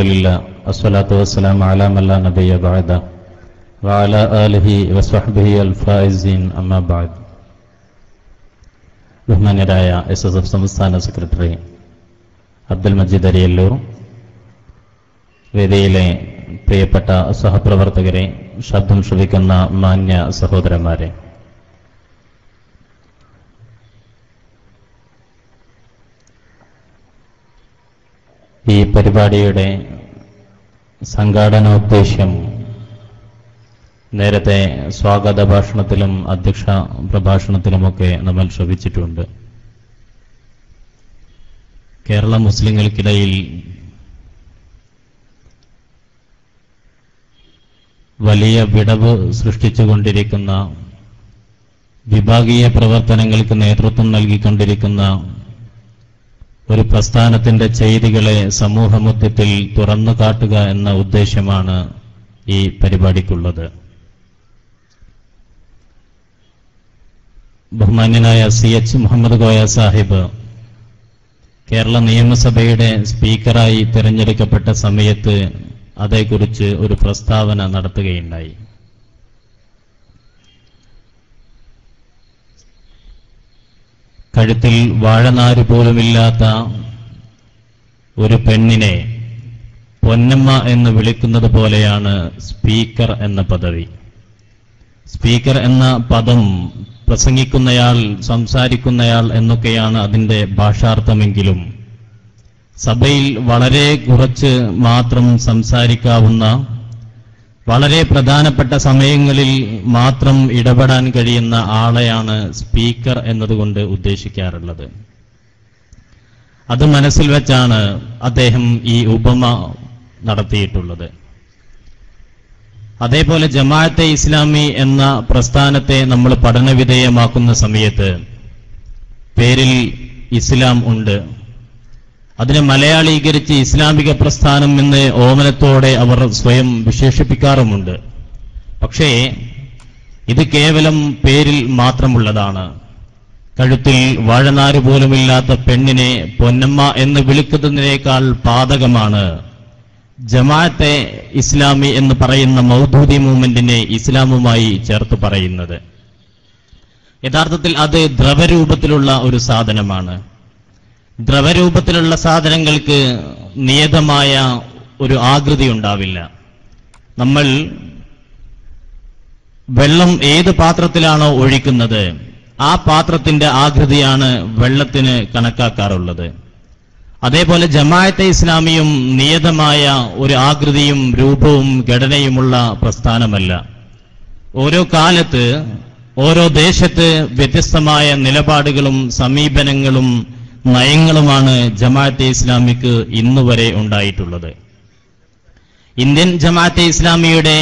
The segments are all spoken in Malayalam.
لله الصلاة والسلام على من لا نبي بعده وعلى آله وصحبه الفائزين أما بعد ബഹുമാന്യരായ എസ് എസ് എഫ് സംസ്ഥാന സെക്രട്ടറി അബ്ദുൽ മജീദ് അരിയല്ലൂർ വേദിയിലെ പ്രിയപ്പെട്ട സഹപ്രവർത്തകരെ ശബ്ദം ശ്രവിക്കുന്ന മാന്യ സഹോദരന്മാരെ ഈ പരിപാടിയുടെ സംഘാടനോദ്ദേശ്യം നേരത്തെ സ്വാഗത ഭാഷണത്തിലും അധ്യക്ഷ പ്രഭാഷണത്തിലുമൊക്കെ നമ്മൾ ശ്രവിച്ചിട്ടുണ്ട്. കേരള മുസ്ലിങ്ങൾക്കിടയിൽ വലിയ വിടവ് സൃഷ്ടിച്ചുകൊണ്ടിരിക്കുന്ന വിഭാഗീയ പ്രവർത്തനങ്ങൾക്ക് നേതൃത്വം നൽകിക്കൊണ്ടിരിക്കുന്ന ഒരു പ്രസ്ഥാനത്തിന്റെ ചെയ്തികളെ സമൂഹമൊത്തത്തിൽ തുറന്നു കാട്ടുക എന്ന ഉദ്ദേശ്യമാണ് ഈ പരിപാടിക്കുള്ളത്. ബഹുമാന്യനായ സി എച്ച് മുഹമ്മദ് ഗോയ സാഹിബ് കേരള നിയമസഭയുടെ സ്പീക്കറായി തിരഞ്ഞെടുക്കപ്പെട്ട സമയത്ത് അതേക്കുറിച്ച് ഒരു പ്രസ്താവന നടത്തുകയുണ്ടായി. കഴുത്തിൽ വാഴനാര് പോലുമില്ലാത്ത ഒരു പെണ്ണിനെ പൊന്നമ്മ എന്ന് വിളിക്കുന്നത് പോലെയാണ് സ്പീക്കർ എന്ന പദവി. സ്പീക്കർ എന്ന പദം പ്രസംഗിക്കുന്നയാൾ സംസാരിക്കുന്നയാൾ എന്നൊക്കെയാണ് അതിന്റെ ഭാഷാർത്ഥമെങ്കിലും. സഭയിൽ വളരെ കുറച്ച് മാത്രം സംസാരിക്കാവുന്ന വളരെ പ്രധാനപ്പെട്ട സമയങ്ങളിൽ മാത്രം ഇടപെടാൻ കഴിയുന്ന ആളെയാണ് സ്പീക്കർ എന്നതുകൊണ്ട് ഉദ്ദേശിക്കാറുള്ളത്. അത് മനസ്സിൽ വെച്ചാണ് അദ്ദേഹം ഈ ഉപമ നടത്തിയിട്ടുള്ളത്. അതേപോലെ ജമാഅത്തെ ഇസ്ലാമി എന്ന പ്രസ്ഥാനത്തെ നമ്മൾ പഠനവിധേയമാക്കുന്ന സമയത്ത് പേരിൽ ഇസ്ലാം ഉണ്ട്. അതിനെ മലയാളീകരിച്ച് ഇസ്ലാമിക പ്രസ്ഥാനം എന്ന് ഓമനത്തോടെ അവർ സ്വയം വിശേഷിപ്പിക്കാറുമുണ്ട്. പക്ഷേ ഇത് കേവലം പേരിൽ മാത്രമുള്ളതാണ്. കഴുത്തിൽ വാഴനാര് പോലുമില്ലാത്ത പെണ്ണിനെ പൊന്നമ്മ എന്ന് വിളിക്കുന്നതിനേക്കാൾ പാതകമാണ്. ജമാഅത്തെ ഇസ്ലാമി എന്ന് പറയുന്ന മൗദൂദി മൂവ്മെന്റിനെ ഇസ്ലാമുമായി ചേർത്ത് പറയുന്നത്. യഥാർത്ഥത്തിൽ അത് ദ്രവരൂപത്തിലുള്ള ഒരു സാധനമാണ്. ദ്രവരൂപത്തിലുള്ള സാധനങ്ങൾക്ക് നിയതമായ ഒരു ആകൃതി ഉണ്ടാവില്ല. നമ്മൾ വെള്ളം ഏത് പാത്രത്തിലാണോ ഒഴിക്കുന്നത് ആ പാത്രത്തിന്റെ ആകൃതിയാണ് വെള്ളത്തിന് കണക്കാക്കാറുള്ളത്. അതേപോലെ ജമായത്തെ ഇസ്ലാമിയും നിയതമായ ഒരു ആകൃതിയും രൂപവും ഘടനയുമുള്ള പ്രസ്ഥാനമല്ല. ഓരോ കാലത്ത് ഓരോ ദേശത്ത് വ്യത്യസ്തമായ നിലപാടുകളും സമീപനങ്ങളും നയങ്ങളുമാണ് ജമാഅത്തെ ഇസ്ലാമിക്ക് ഇന്ന് വരെ ഉണ്ടായിട്ടുള്ളത്. ഇന്ത്യൻ ജമാഅത്തെ ഇസ്ലാമിയുടെ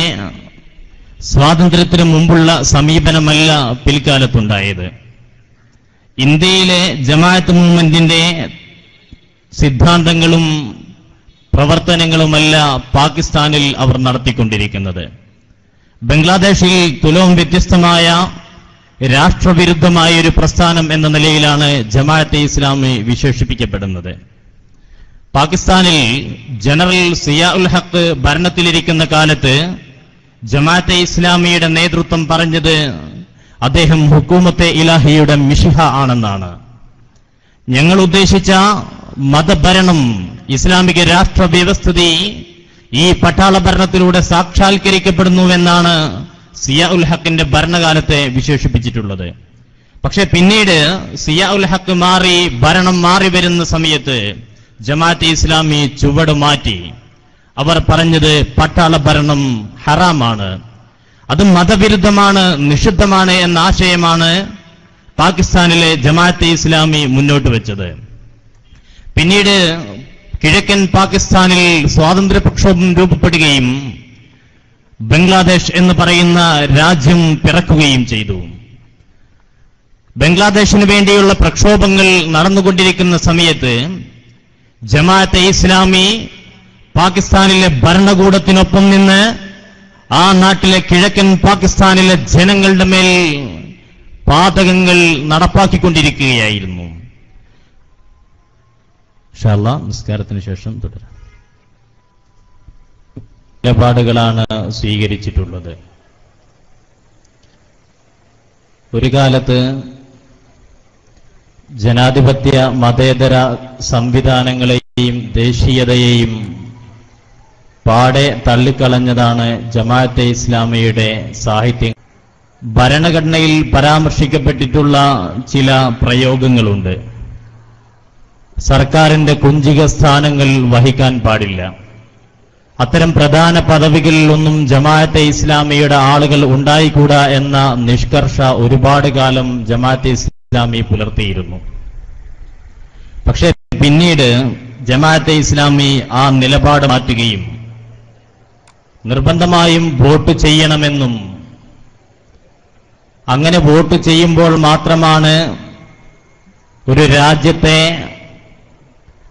സ്വാതന്ത്ര്യത്തിന് മുമ്പുള്ള സമീപനമല്ല പിൽക്കാലത്തുണ്ടായത്. ഇന്ത്യയിലെ ജമാഅത്ത് മൂവ്മെന്റിന്റെ സിദ്ധാന്തങ്ങളും പ്രവർത്തനങ്ങളുമല്ല പാകിസ്ഥാനിൽ അവർ നടത്തിക്കൊണ്ടിരിക്കുന്നത്. ബംഗ്ലാദേശിൽ തുലവും വ്യത്യസ്തമായ രാഷ്ട്രവിരുദ്ധമായ ഒരു പ്രസ്ഥാനം എന്ന നിലയിലാണ് ജമാഅത്തെ ഇസ്ലാമി വിശേഷിപ്പിക്കപ്പെടുന്നത്. പാകിസ്ഥാനിൽ ജനറൽ സിയാ ഉൽ ഹക്ക് ഭരണത്തിലിരിക്കുന്ന കാലത്ത് ജമാഅത്തെ ഇസ്ലാമിയുടെ നേതൃത്വം പറഞ്ഞത് അദ്ദേഹം ഹുക്കൂമത്തെ ഇലാഹിയുടെ മിഷിഹ ആണെന്നാണ്. ഞങ്ങൾ ഉദ്ദേശിച്ച മതഭരണം ഇസ്ലാമിക രാഷ്ട്ര വ്യവസ്ഥിതി ഈ പട്ടാള ഭരണത്തിലൂടെ സാക്ഷാത്കരിക്കപ്പെടുന്നുവെന്നാണ് സിയ ഉൽ ഹക്കിന്റെ ഭരണകാലത്തെ വിശേഷിപ്പിച്ചിട്ടുള്ളത്. പക്ഷെ പിന്നീട് സിയ ഉൽ ഹക്ക് മാറി ഭരണം മാറി വരുന്ന സമയത്ത് ജമാഅത്തെ ഇസ്ലാമി ചുവട് മാറ്റി. അവർ പറഞ്ഞത് പട്ടാള ഭരണം ഹറാമാണ്. അത് മതവിരുദ്ധമാണ് നിഷിദ്ധമാണ് എന്ന ആശയമാണ് പാകിസ്ഥാനിലെ ജമാഅത്തെ ഇസ്ലാമി മുന്നോട്ട് വെച്ചത്. പിന്നീട് കിഴക്കൻ പാകിസ്ഥാനിൽ സ്വാതന്ത്ര്യ പ്രക്ഷോഭം രൂപപ്പെടുകയും ബംഗ്ലാദേശ് എന്ന് പറയുന്ന രാജ്യം പിറക്കുകയും ചെയ്തു. ബംഗ്ലാദേശിന് വേണ്ടിയുള്ള പ്രക്ഷോഭങ്ങൾ നടന്നുകൊണ്ടിരിക്കുന്ന സമയത്ത് ജമാഅത്തെ ഇസ്ലാമി പാകിസ്ഥാനിലെ ഭരണകൂടത്തിനൊപ്പം നിന്ന് ആ നാട്ടിലെ കിഴക്കൻ പാകിസ്ഥാനിലെ ജനങ്ങളുടെ മേൽ പാതകങ്ങൾ നടപ്പാക്കിക്കൊണ്ടിരിക്കുകയായിരുന്നു. ഇൻഷാ അല്ലാ, നിസ്കാരത്തിന് ശേഷം തുടരാം. നിലപാടുകളാണ് സ്വീകരിച്ചിട്ടുള്ളത്. ഒരു കാലത്ത് ജനാധിപത്യ മതേതര സംവിധാനങ്ങളെയും ദേശീയതയെയും പാടെ തള്ളിക്കളഞ്ഞതാണ് ജമാഅത്തെ ഇസ്ലാമിയുടെ സാഹിത്യം. ഭരണഘടനയിൽ പരാമർശിക്കപ്പെട്ടിട്ടുള്ള ചില പ്രയോഗങ്ങളുണ്ട്. സർക്കാരിന്റെ കുഞ്ചിക സ്ഥാനങ്ങൾ വഹിക്കാൻ പാടില്ല. അത്തരം പ്രധാന പദവികളിലൊന്നും ജമാഅത്തെ ഇസ്ലാമിയുടെ ആളുകൾ ഉണ്ടായിക്കൂടാ എന്ന നിഷ്കർഷ ഒരുപാട് കാലം ജമാഅത്തെ ഇസ്ലാമി പുലർത്തിയിരുന്നു. പക്ഷേ പിന്നീട് ജമാഅത്തെ ഇസ്ലാമി ആ നിലപാട് മാറ്റുകയും നിർബന്ധമായും വോട്ട് ചെയ്യണമെന്നും അങ്ങനെ വോട്ട് ചെയ്യുമ്പോൾ മാത്രമാണ് ഒരു രാജ്യത്തെ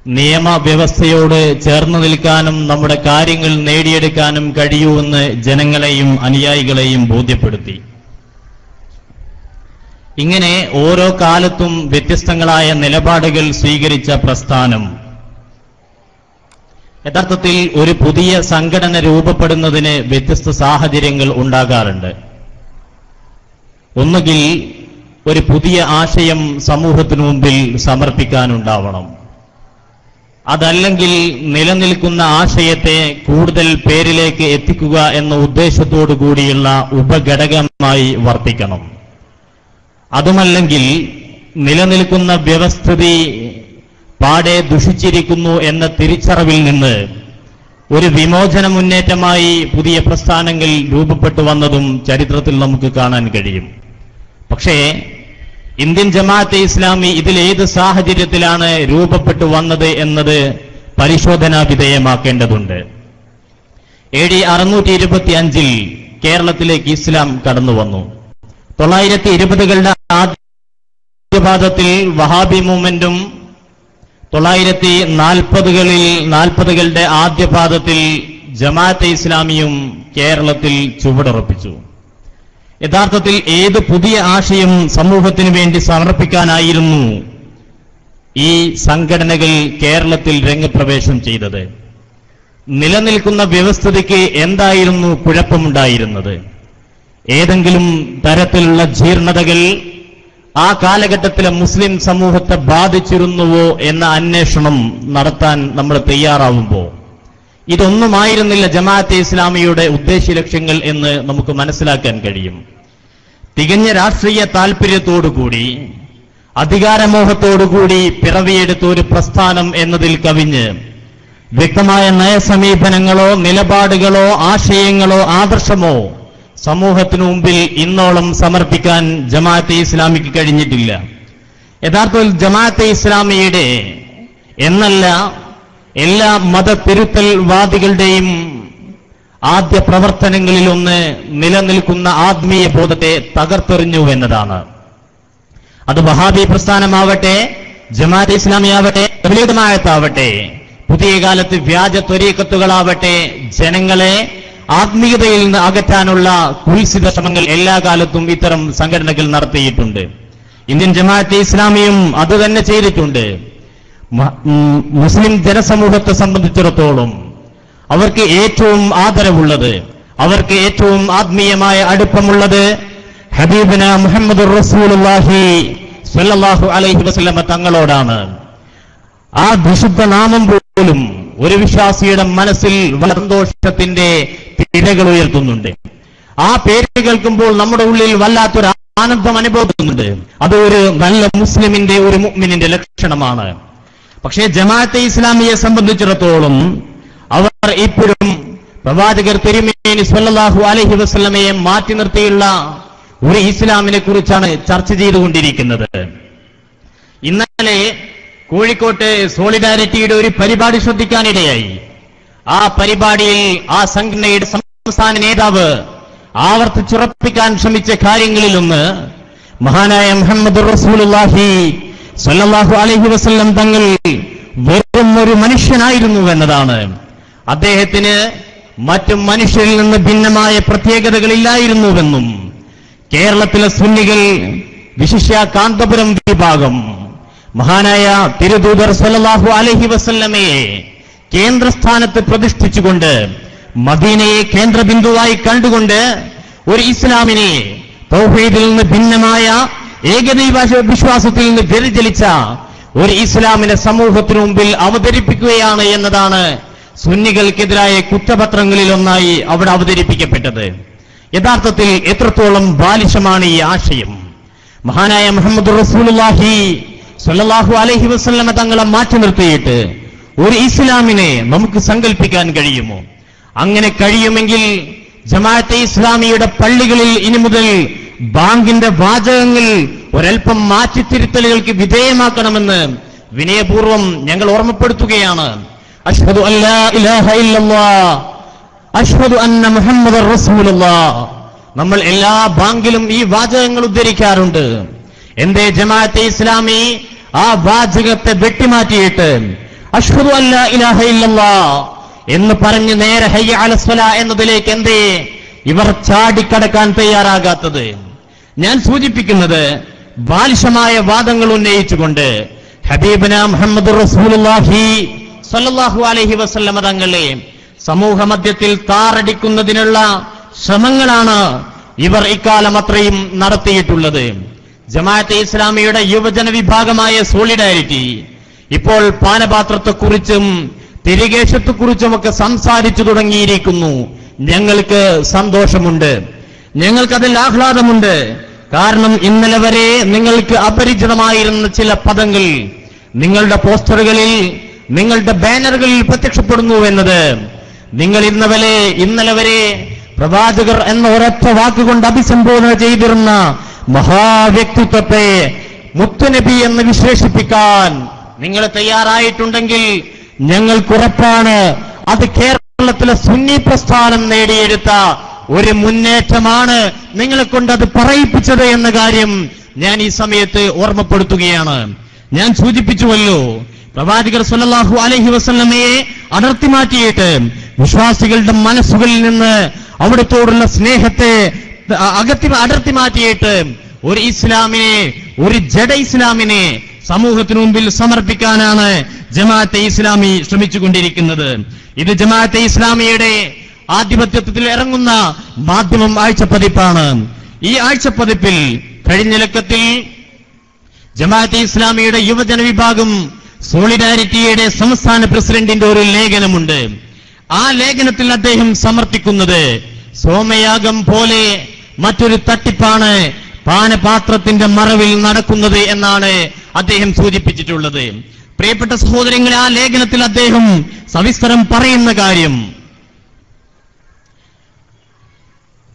നിയമവ്യവസ്ഥയോട് ചേർന്നു നിൽക്കാനും നമ്മുടെ കാര്യങ്ങൾ നേടിയെടുക്കാനും കഴിയൂവെന്ന് ജനങ്ങളെയും അനുയായികളെയും ബോധ്യപ്പെടുത്തി. ഇങ്ങനെ ഓരോ കാലത്തും വ്യത്യസ്തങ്ങളായ നിലപാടുകൾ സ്വീകരിച്ച പ്രസ്ഥാനം. യഥാർത്ഥത്തിൽ ഒരു പുതിയ സംഘടന രൂപപ്പെടുന്നതിന് വ്യത്യസ്ത സാഹചര്യങ്ങൾ ഉണ്ടാകാറുണ്ട്. ഒന്നുകിൽ ഒരു പുതിയ ആശയം സമൂഹത്തിനു മുമ്പിൽ സമർപ്പിക്കാനുണ്ടാവണം. അതല്ലെങ്കിൽ നിലനിൽക്കുന്ന ആശയത്തെ കൂടുതൽ പേരിലേക്ക് എത്തിക്കുക എന്ന ഉദ്ദേശത്തോടു കൂടിയുള്ള ഉപഘടകമായി വർത്തിക്കണം. അതുമല്ലെങ്കിൽ നിലനിൽക്കുന്ന വ്യവസ്ഥിതി പാടെ ദുഷിച്ചിരിക്കുന്നു എന്ന തിരിച്ചറിവിൽ നിന്ന് ഒരു വിമോചന മുന്നേറ്റമായി പുതിയ പ്രസ്ഥാനങ്ങൾ രൂപപ്പെട്ടു വന്നതും ചരിത്രത്തിൽ നമുക്ക് കാണാൻ കഴിയും. പക്ഷേ ഇന്ത്യൻ ജമാഅത്തെ ഇസ്ലാമി ഇതിൽ ഏത് സാഹചര്യത്തിലാണ് രൂപപ്പെട്ടു വന്നത് എന്നത് പരിശോധനാ വിധേയമാക്കേണ്ടതുണ്ട്. എ ഡി അറുന്നൂറ്റി ഇരുപത്തി അഞ്ചിൽ കേരളത്തിലേക്ക് ഇസ്ലാം കടന്നു വന്നു. തൊള്ളായിരത്തി ഇരുപതുകളുടെ ആദ്യപാദത്തിൽ വഹാബി മൂവ്മെന്റും തൊള്ളായിരത്തി നാൽപ്പതുകളിൽ നാൽപ്പതുകളുടെ ആദ്യപാദത്തിൽ ജമാഅത്തെ ഇസ്ലാമിയും കേരളത്തിൽ ചുവടുറപ്പിച്ചു. യഥാർത്ഥത്തിൽ ഏത് പുതിയ ആശയം സമൂഹത്തിന് വേണ്ടി സമർപ്പിക്കാനായിരുന്നു ഈ സംഘടനകൾ കേരളത്തിൽ രംഗപ്രവേശം ചെയ്തത്? നിലനിൽക്കുന്ന വ്യവസ്ഥിതിക്ക് എന്തായിരുന്നു കുഴപ്പമുണ്ടായിരുന്നത്? ഏതെങ്കിലും തരത്തിലുള്ള ജീർണതകൾ ആ കാലഘട്ടത്തിലെ മുസ്ലിം സമൂഹത്തെ ബാധിച്ചിരുന്നുവോ എന്ന അന്വേഷണം നടത്താൻ നമ്മൾ തയ്യാറാവുമ്പോൾ? ഇതൊന്നുമായിരുന്നില്ല ജമാഅത്തെ ഇസ്ലാമിയുടെ ഉദ്ദേശ്യ ലക്ഷ്യങ്ങൾ എന്ന് നമുക്ക് മനസ്സിലാക്കാൻ കഴിയും. തികഞ്ഞ രാഷ്ട്രീയ താൽപര്യത്തോടുകൂടി അധികാരമോഹത്തോടുകൂടി പിറവിയെടുത്ത ഒരു പ്രസ്ഥാനം എന്നതിൽ കവിഞ്ഞ് വ്യക്തമായ നയസമീപനങ്ങളോ നിലപാടുകളോ ആശയങ്ങളോ ആദർശമോ സമൂഹത്തിനു മുമ്പിൽ ഇന്നോളം സമർപ്പിക്കാൻ ജമാഅത്തെ ഇസ്ലാമിക്ക് കഴിഞ്ഞിട്ടില്ല. യഥാർത്ഥത്തിൽ ജമാഅത്തെ ഇസ്ലാമിയുടെ എന്നല്ല എല്ലാ മതത്തിരുത്തൽവാദികളുടെയും ആദ്യ പ്രവർത്തനങ്ങളിലൊന്ന് നിലനിൽക്കുന്ന ആത്മീയ ബോധത്തെ തകർത്തെറിഞ്ഞു എന്നതാണ്. അത് വഹാബി പ്രസ്ഥാനമാവട്ടെ ജമാഅത്ത് ഇസ്ലാമിയാവട്ടെ വിപരീതമായത്താവട്ടെ പുതിയ കാലത്ത് വ്യാജ ത്വരീക്കത്തുകളാവട്ടെ ജനങ്ങളെ ആത്മീയതയിൽ നിന്ന് അകറ്റാനുള്ള കുൽസിത ശ്രമങ്ങൾ എല്ലാ കാലത്തും ഇത്തരം സംഘടനകൾ നടത്തിയിട്ടുണ്ട്. ഇന്ത്യൻ ജമാഅത്തെ ഇസ്ലാമിയും അത് തന്നെ ചെയ്തിട്ടുണ്ട്. മുസ്ലിം ജനസമൂഹത്തെ സംബന്ധിച്ചിടത്തോളം അവർക്ക് ഏറ്റവും ആദരവുള്ളത് അവർക്ക് ഏറ്റവും ആത്മീയമായ അടുപ്പമുള്ളത് ഹബീബിന മുഹമ്മദ് അലൈഹി തങ്ങളോടാണ്. ആ വിശുദ്ധ നാമം പോലും ഒരു വിശ്വാസിയുടെ മനസ്സിൽ സന്തോഷത്തിന്റെ തിരകൾ ഉയർത്തുന്നുണ്ട്. ആ പേര് കേൾക്കുമ്പോൾ നമ്മുടെ ഉള്ളിൽ വല്ലാത്തൊരു ആനന്ദം അനുഭവപ്പെടുന്നുണ്ട്. അത് ഒരു നല്ല മുസ്ലിമിന്റെ ഒരു മുഗ്മിനിന്റെ ലക്ഷണമാണ്. പക്ഷേ ജമാഅത്തെ ഇസ്ലാമിയെ സംബന്ധിച്ചിടത്തോളം അവർ ഇപ്പോഴും പ്രവാചകർ തിരുമേനി സല്ലല്ലാഹു അലൈഹി വസല്ലമയെ മാറ്റി നിർത്തിയുള്ള ഒരു ഇസ്ലാമിനെ കുറിച്ചാണ് ചർച്ച ചെയ്തുകൊണ്ടിരിക്കുന്നത്. ഇന്നലെ കോഴിക്കോട്ട് സോളിഡാരിറ്റിയുടെ ഒരു പരിപാടി ശ്രദ്ധിക്കാനിടയായി. ആ പരിപാടിയിൽ ആ സംഘടനയുടെ സംസ്ഥാന നേതാവ് ആവർത്തിച്ചുറപ്പിക്കാൻ ശ്രമിച്ച കാര്യങ്ങളിലൊന്ന് മഹാനായ മുഹമ്മദ് റസൂലുള്ളാഹി സ്വല്ലല്ലാഹു അലൈഹി വസല്ലം തങ്ങൾ വെറും ഒരു മനുഷ്യനായിരുന്നു എന്നതാണ്. അദ്ദേഹത്തിന് മറ്റു മനുഷ്യരിൽ നിന്ന് ഭിന്നമായ പ്രത്യേകതകളില്ലായിരുന്നുവെന്നും കേരളത്തിലെ സുന്നികൾ വിശിഷ്യ കാന്തപുരം വിഭാഗം മഹാനായ തിരുദൂതർ സല്ലല്ലാഹു അലൈഹി വസല്ലമയെ കേന്ദ്രസ്ഥാനത്ത് പ്രതിഷ്ഠിച്ചുകൊണ്ട് മദീനയെ കേന്ദ്രബിന്ദുവായി കണ്ടുകൊണ്ട് ഒരു ഇസ്ലാമിനെ തൗഹീദിൽ നിന്ന് ഭിന്നമായ ഏകദൈവ വിശ്വാസത്തിൽ നിന്ന് വ്യതിചലിച്ച ഒരു ഇസ്ലാമിനെ സമൂഹത്തിനു മുമ്പിൽ അവതരിപ്പിക്കുകയാണ് എന്നതാണ് സുന്നികൾക്കെതിരായ കുറ്റപത്രങ്ങളിൽ ഒന്നായി അവിടെ അവതരിപ്പിക്കപ്പെട്ടത്. യഥാർത്ഥത്തിൽ എത്രത്തോളം ബാലിശമാണ് ഈ ആശയം. മഹാനായ മുഹമ്മദ് റസൂലുള്ളാഹി സ്വല്ലല്ലാഹു അലഹി വസല്ലമ തങ്ങളെ മാറ്റി നിർത്തിയിട്ട് ഒരു ഇസ്ലാമിനെ നമുക്ക് സങ്കല്പിക്കാൻ കഴിയുമോ? അങ്ങനെ കഴിയുമെങ്കിൽ ജമാഅത്തെ ഇസ്ലാമിയുടെ പള്ളികളിൽ ഇനി മുതൽ ബാങ്കിന്റെ വാചകങ്ങൾ ഒരൽപ്പം മാറ്റിത്തിരുത്തലുകൾക്ക് വിധേയമാക്കണമെന്ന് വിനയപൂർവം ഞങ്ങൾ ഓർമ്മപ്പെടുത്തുകയാണ്. അഷ്ഹദു അഷ്ഹദു നമ്മൾ എല്ലാ ബാങ്കിലും ഈ വാചകങ്ങൾ ഉദ്ധരിക്കാറുണ്ട്. എന്തേ ജമാഅത്തെ ഇസ്ലാമി ആ വാചകത്തെ വെട്ടിമാറ്റിയിട്ട് അഷ്ഹദു അല്ല ഇലാഹ ഇല്ലല്ലാ എന്ന് പറഞ്ഞ് നേരെ ഹയ്യ അലസ്വല എന്നതിലേക്ക് എന്തേ ഇവർ ചാടിക്കടക്കാൻ തയ്യാറാകാത്തത്. ഞാൻ സൂചിപ്പിക്കുന്നത് ബാലിശമായ വാദങ്ങൾ ഉന്നയിച്ചുകൊണ്ട് ഹബീബന മുഹമ്മദ് റസൂലുള്ളാഹി സല്ലല്ലാഹു അലൈഹി വസല്ലമ തങ്ങളെ സമൂഹ മധ്യത്തിൽ താറടിക്കുന്നതിനുള്ള ശ്രമങ്ങളാണ് ഇവർ ഇക്കാലം അത്രയും നടത്തിയിട്ടുള്ളത്. ജമാഅത്തെ ഇസ്ലാമിയുടെ യുവജന വിഭാഗമായ സോളിഡാരിറ്റി ഇപ്പോൾ പാനപാത്രത്തെക്കുറിച്ചും തിരികേശത്തെക്കുറിച്ചുമൊക്കെ സംസാരിച്ചു തുടങ്ങിയിരിക്കുന്നു. ഞങ്ങൾക്ക് സന്തോഷമുണ്ട്. ഞങ്ങൾക്കതിൽ ആഹ്ലാദമുണ്ട്. കാരണം ഇന്നലെ വരെ നിങ്ങൾക്ക് അപരിചിതമായിരുന്ന ചില പദങ്ങൾ നിങ്ങളുടെ പോസ്റ്ററുകളിൽ നിങ്ങളുടെ ബാനറുകളിൽ പ്രത്യക്ഷപ്പെടുന്നു എന്നത്. നിങ്ങൾ ഇന്നലെ ഇന്നലെ വരെ പ്രവാചകർ എന്ന ഒരൊറ്റ വാക്കുകൊണ്ട് അഭിസംബോധന ചെയ്തിരുന്ന മഹാവ്യക്തിത്വത്തെ മുത്തുനബി എന്ന് വിശേഷിപ്പിക്കാൻ നിങ്ങൾ തയ്യാറായിട്ടുണ്ടെങ്കിൽ ഞങ്ങൾക്കുറപ്പാണ് അത് കേരളത്തിലെ സുന്നി പ്രസ്ഥാനം നേടിയെടുത്ത ഒരു മുന്നേറ്റമാണ് നിങ്ങളെ കൊണ്ട് അത് പറയിപ്പിച്ചത് എന്ന കാര്യം ഞാൻ ഈ സമയത്ത് ഓർമ്മപ്പെടുത്തുകയാണ്. ഞാൻ സൂചിപ്പിച്ചുവല്ലോ പ്രവാചകർ സുല്ലാഹു അലഹി വസല്ലമയെ അടർത്തി മാറ്റിയിട്ട് വിശ്വാസികളുടെ മനസ്സുകളിൽ നിന്ന് അവിടത്തോടുള്ള സ്നേഹത്തെ അകത്തി അടർത്തി മാറ്റിയിട്ട് ഒരു ഇസ്ലാമിനെ ഒരു ജഡ ഇസ്ലാമിനെ സമൂഹത്തിനു മുമ്പിൽ സമർപ്പിക്കാനാണ് ജമാഅത്തെ ഇസ്ലാമി ശ്രമിച്ചുകൊണ്ടിരിക്കുന്നത്. ഇത് ജമാഅത്തെ ഇസ്ലാമിയുടെ ആധിപത്യത്തിൽ ഇറങ്ങുന്ന മാധ്യമം ആഴ്ചപ്പതിപ്പാണ്. ഈ ആഴ്ചപ്പതിപ്പിൽ കഴിഞ്ഞ ലക്കത്തിൽ ജമാഅത്തെ ഇസ്ലാമിയുടെ യുവജന വിഭാഗം സോളിഡാരിറ്റിയുടെ സംസ്ഥാന പ്രസിഡന്റിന്റെ ഒരു ലേഖനമുണ്ട്. ആ ലേഖനത്തിൽ അദ്ദേഹം സമർത്ഥിക്കുന്നത് സോമയാഗം പോലെ മറ്റൊരു തട്ടിപ്പാണ് പാനപാത്രത്തിന്റെ മറവിൽ നടക്കുന്നത് എന്നാണ് അദ്ദേഹം സൂചിപ്പിച്ചിട്ടുള്ളത്. പ്രിയപ്പെട്ട സഹോദരങ്ങളെ ആ ലേഖനത്തിൽ അദ്ദേഹം സവിസ്തരം പറയുന്ന കാര്യം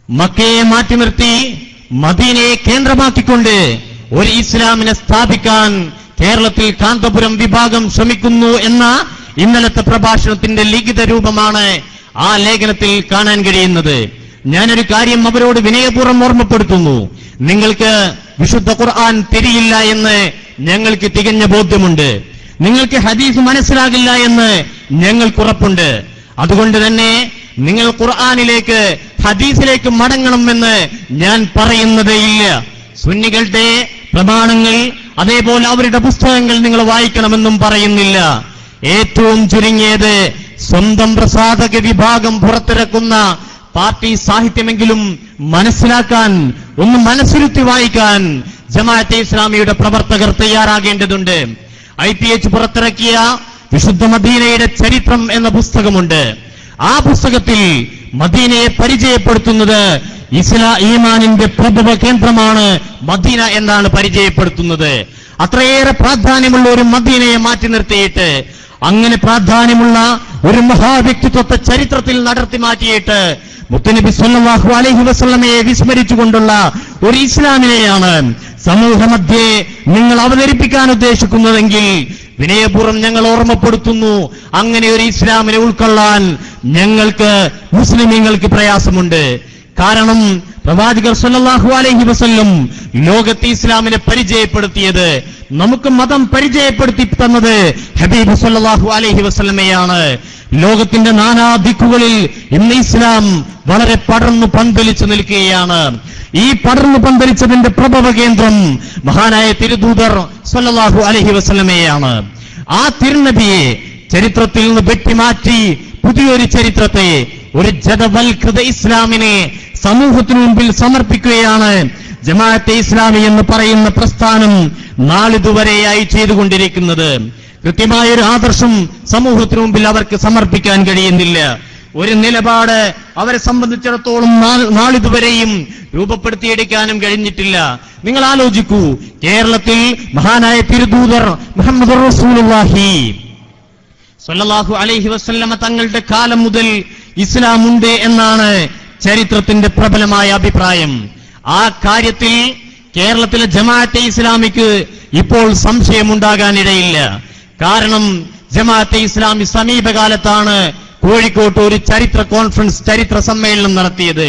മക്കയെ മാറ്റി നിർത്തി മദീനയെ കേന്ദ്രമാക്കിക്കൊണ്ട് ഒരു ഇസ്ലാമിനെ സ്ഥാപിക്കാൻ കേരളത്തിൽ കാന്തപുരം വിഭാഗം ശ്രമിക്കുന്നു എന്ന ഇന്നലത്തെ പ്രഭാഷണത്തിന്റെ ലിഖിത രൂപമാണ് ആ ലേഖനത്തിൽ കാണാൻ കഴിയുന്നത്. ഞാനൊരു കാര്യം അവരോട് വിനയപൂർവം ഓർമ്മപ്പെടുത്തുന്നു. നിങ്ങൾക്ക് വിശുദ്ധ ഖുർആൻ തിരിയില്ല എന്ന് ഞങ്ങൾക്ക് തികഞ്ഞ ബോധ്യമുണ്ട്. നിങ്ങൾക്ക് ഹദീസ് മനസ്സിലാകില്ല എന്ന് ഞങ്ങൾക്കുറപ്പുണ്ട് അതുകൊണ്ട് തന്നെ നിങ്ങൾ ഖുർആാനിലേക്ക് ഹദീസിലേക്ക് മടങ്ങണമെന്ന് ഞാൻ പറയുന്നതേയില്ല സുന്നികളുടെ പ്രമാണങ്ങൾ അതേപോലെ അവരുടെ പുസ്തകങ്ങൾ നിങ്ങൾ വായിക്കണമെന്നും പറയുന്നില്ല. ഏറ്റവും ചുരുങ്ങിയത് സ്വന്തം പ്രസാധക വിഭാഗം പുറത്തിറക്കുന്ന പാർട്ടി സാഹിത്യമെങ്കിലും മനസ്സിലാക്കാൻ ഒന്ന് മനസ്സിരുത്തി വായിക്കാൻ ജമാഅത്തെ ഇസ്ലാമിയുടെ പ്രവർത്തകർ തയ്യാറാകേണ്ടതുണ്ട്. ഐ പി എച്ച് പുറത്തിറക്കിയ വിശുദ്ധ മദീനയുടെ ചരിത്രം എന്ന പുസ്തകമുണ്ട്. ആ പുസ്തകത്തിൽ മദീനയെ പരിചയപ്പെടുത്തുന്നത് ഇസ്ലാ ഈമാനിന്റെ പ്രഭവ കേന്ദ്രമാണ് മദീന എന്നാണ് പരിചയപ്പെടുത്തുന്നത്. അത്രയേറെ പ്രാധാന്യമുള്ള ഒരു മദീനയെ മാറ്റി നിർത്തിയിട്ട് അങ്ങനെ പ്രാധാന്യമുള്ള ഒരു മഹാവ്യക്തിത്വത്തെ ചരിത്രത്തിൽ നടത്തി മാറ്റിയിട്ട് മുത്തനബി സല്ലാഹു അലൈഹി വസല്ലമയെ വിസ്മരിച്ചുകൊണ്ടുള്ള ഒരു ഇസ്ലാമിനെയാണ് സമൂഹമധ്യേ നിങ്ങൾ അവതരിപ്പിക്കാൻ ഉദ്ദേശിക്കുന്നതെങ്കിൽ വിനയപൂർവം ഞങ്ങൾ ഓർമ്മപ്പെടുത്തുന്നു. അങ്ങനെ ഒരു ഇസ്ലാമിനെ ഉൾക്കൊള്ളാൻ ഞങ്ങൾക്ക് മുസ്ലിമീങ്ങൾക്ക് പ്രയാസമുണ്ട്. കാരണം പ്രവാചകർ സല്ലാഹു അലൈഹി വസല്ലം ലോകത്തെ ഇസ്ലാമിനെ പരിചയപ്പെടുത്തിയത് നമുക്ക് മതം പരിചയപ്പെടുത്തി തന്നത് ഹബീബ് സല്ലാഹു അലൈഹി വസല്ലമയാണ്. ലോകത്തിന്റെ നാനാ ദിക്കുകളിൽ ഇന്ന് ഇസ്ലാം വളരെ പടർന്നു പന്തലിച്ചു നിൽക്കുകയാണ്. ഈ പടർന്നു പന്തലിച്ചതിന്റെ പ്രഭവ കേന്ദ്രം മഹാനായ തിരുദൂതർ സല്ലാഹു അലഹി വസ്ലമയാണ് ആ തിരുനബിയെ ചരിത്രത്തിൽ നിന്ന് വെട്ടിമാറ്റി പുതിയൊരു ചരിത്രത്തെ ഒരു ജതവൽകൃത ഇസ്ലാമിനെ സമൂഹത്തിനു മുമ്പിൽ സമർപ്പിക്കുകയാണ്. ജമാഅത്തെ ഇസ്ലാമി എന്ന് പറയുന്ന പ്രസ്ഥാനം നാളിതുവരെയായി ചെയ്തുകൊണ്ടിരിക്കുന്നത്. കൃത്യമായ ഒരു ആദർശം സമൂഹത്തിനു മുമ്പിൽ അവർക്ക് സമർപ്പിക്കാൻ കഴിയുന്നില്ല. ഒരു നിലപാട് അവരെ സംബന്ധിച്ചിടത്തോളം നാളിതുവരെയും രൂപപ്പെടുത്തിയെടുക്കാനും കഴിഞ്ഞിട്ടില്ല. നിങ്ങൾ ആലോചിക്കൂ കേരളത്തിൽ മഹാനായ തിരുദൂതർ മുഹമ്മദ് റസൂലുള്ളാഹി സല്ലല്ലാഹു അലൈഹി വസല്ലമ തങ്ങളുടെ കാലം മുതൽ ഇസ്ലാമുണ്ട് എന്നാണ് ചരിത്രത്തിന്റെ പ്രബലമായ അഭിപ്രായം. ആ കാര്യത്തിൽ കേരളത്തിലെ ജമാഅത്തെ ഇസ്ലാമിക്ക് ഇപ്പോൾ സംശയമുണ്ടാകാനിടയില്ല. കാരണം ജമാഅത്തെ ഇസ്ലാമി സമീപകാലത്താണ് കോഴിക്കോട്ട് ഒരു ചരിത്ര കോൺഫറൻസ് ചരിത്ര സമ്മേളനം നടത്തിയത്.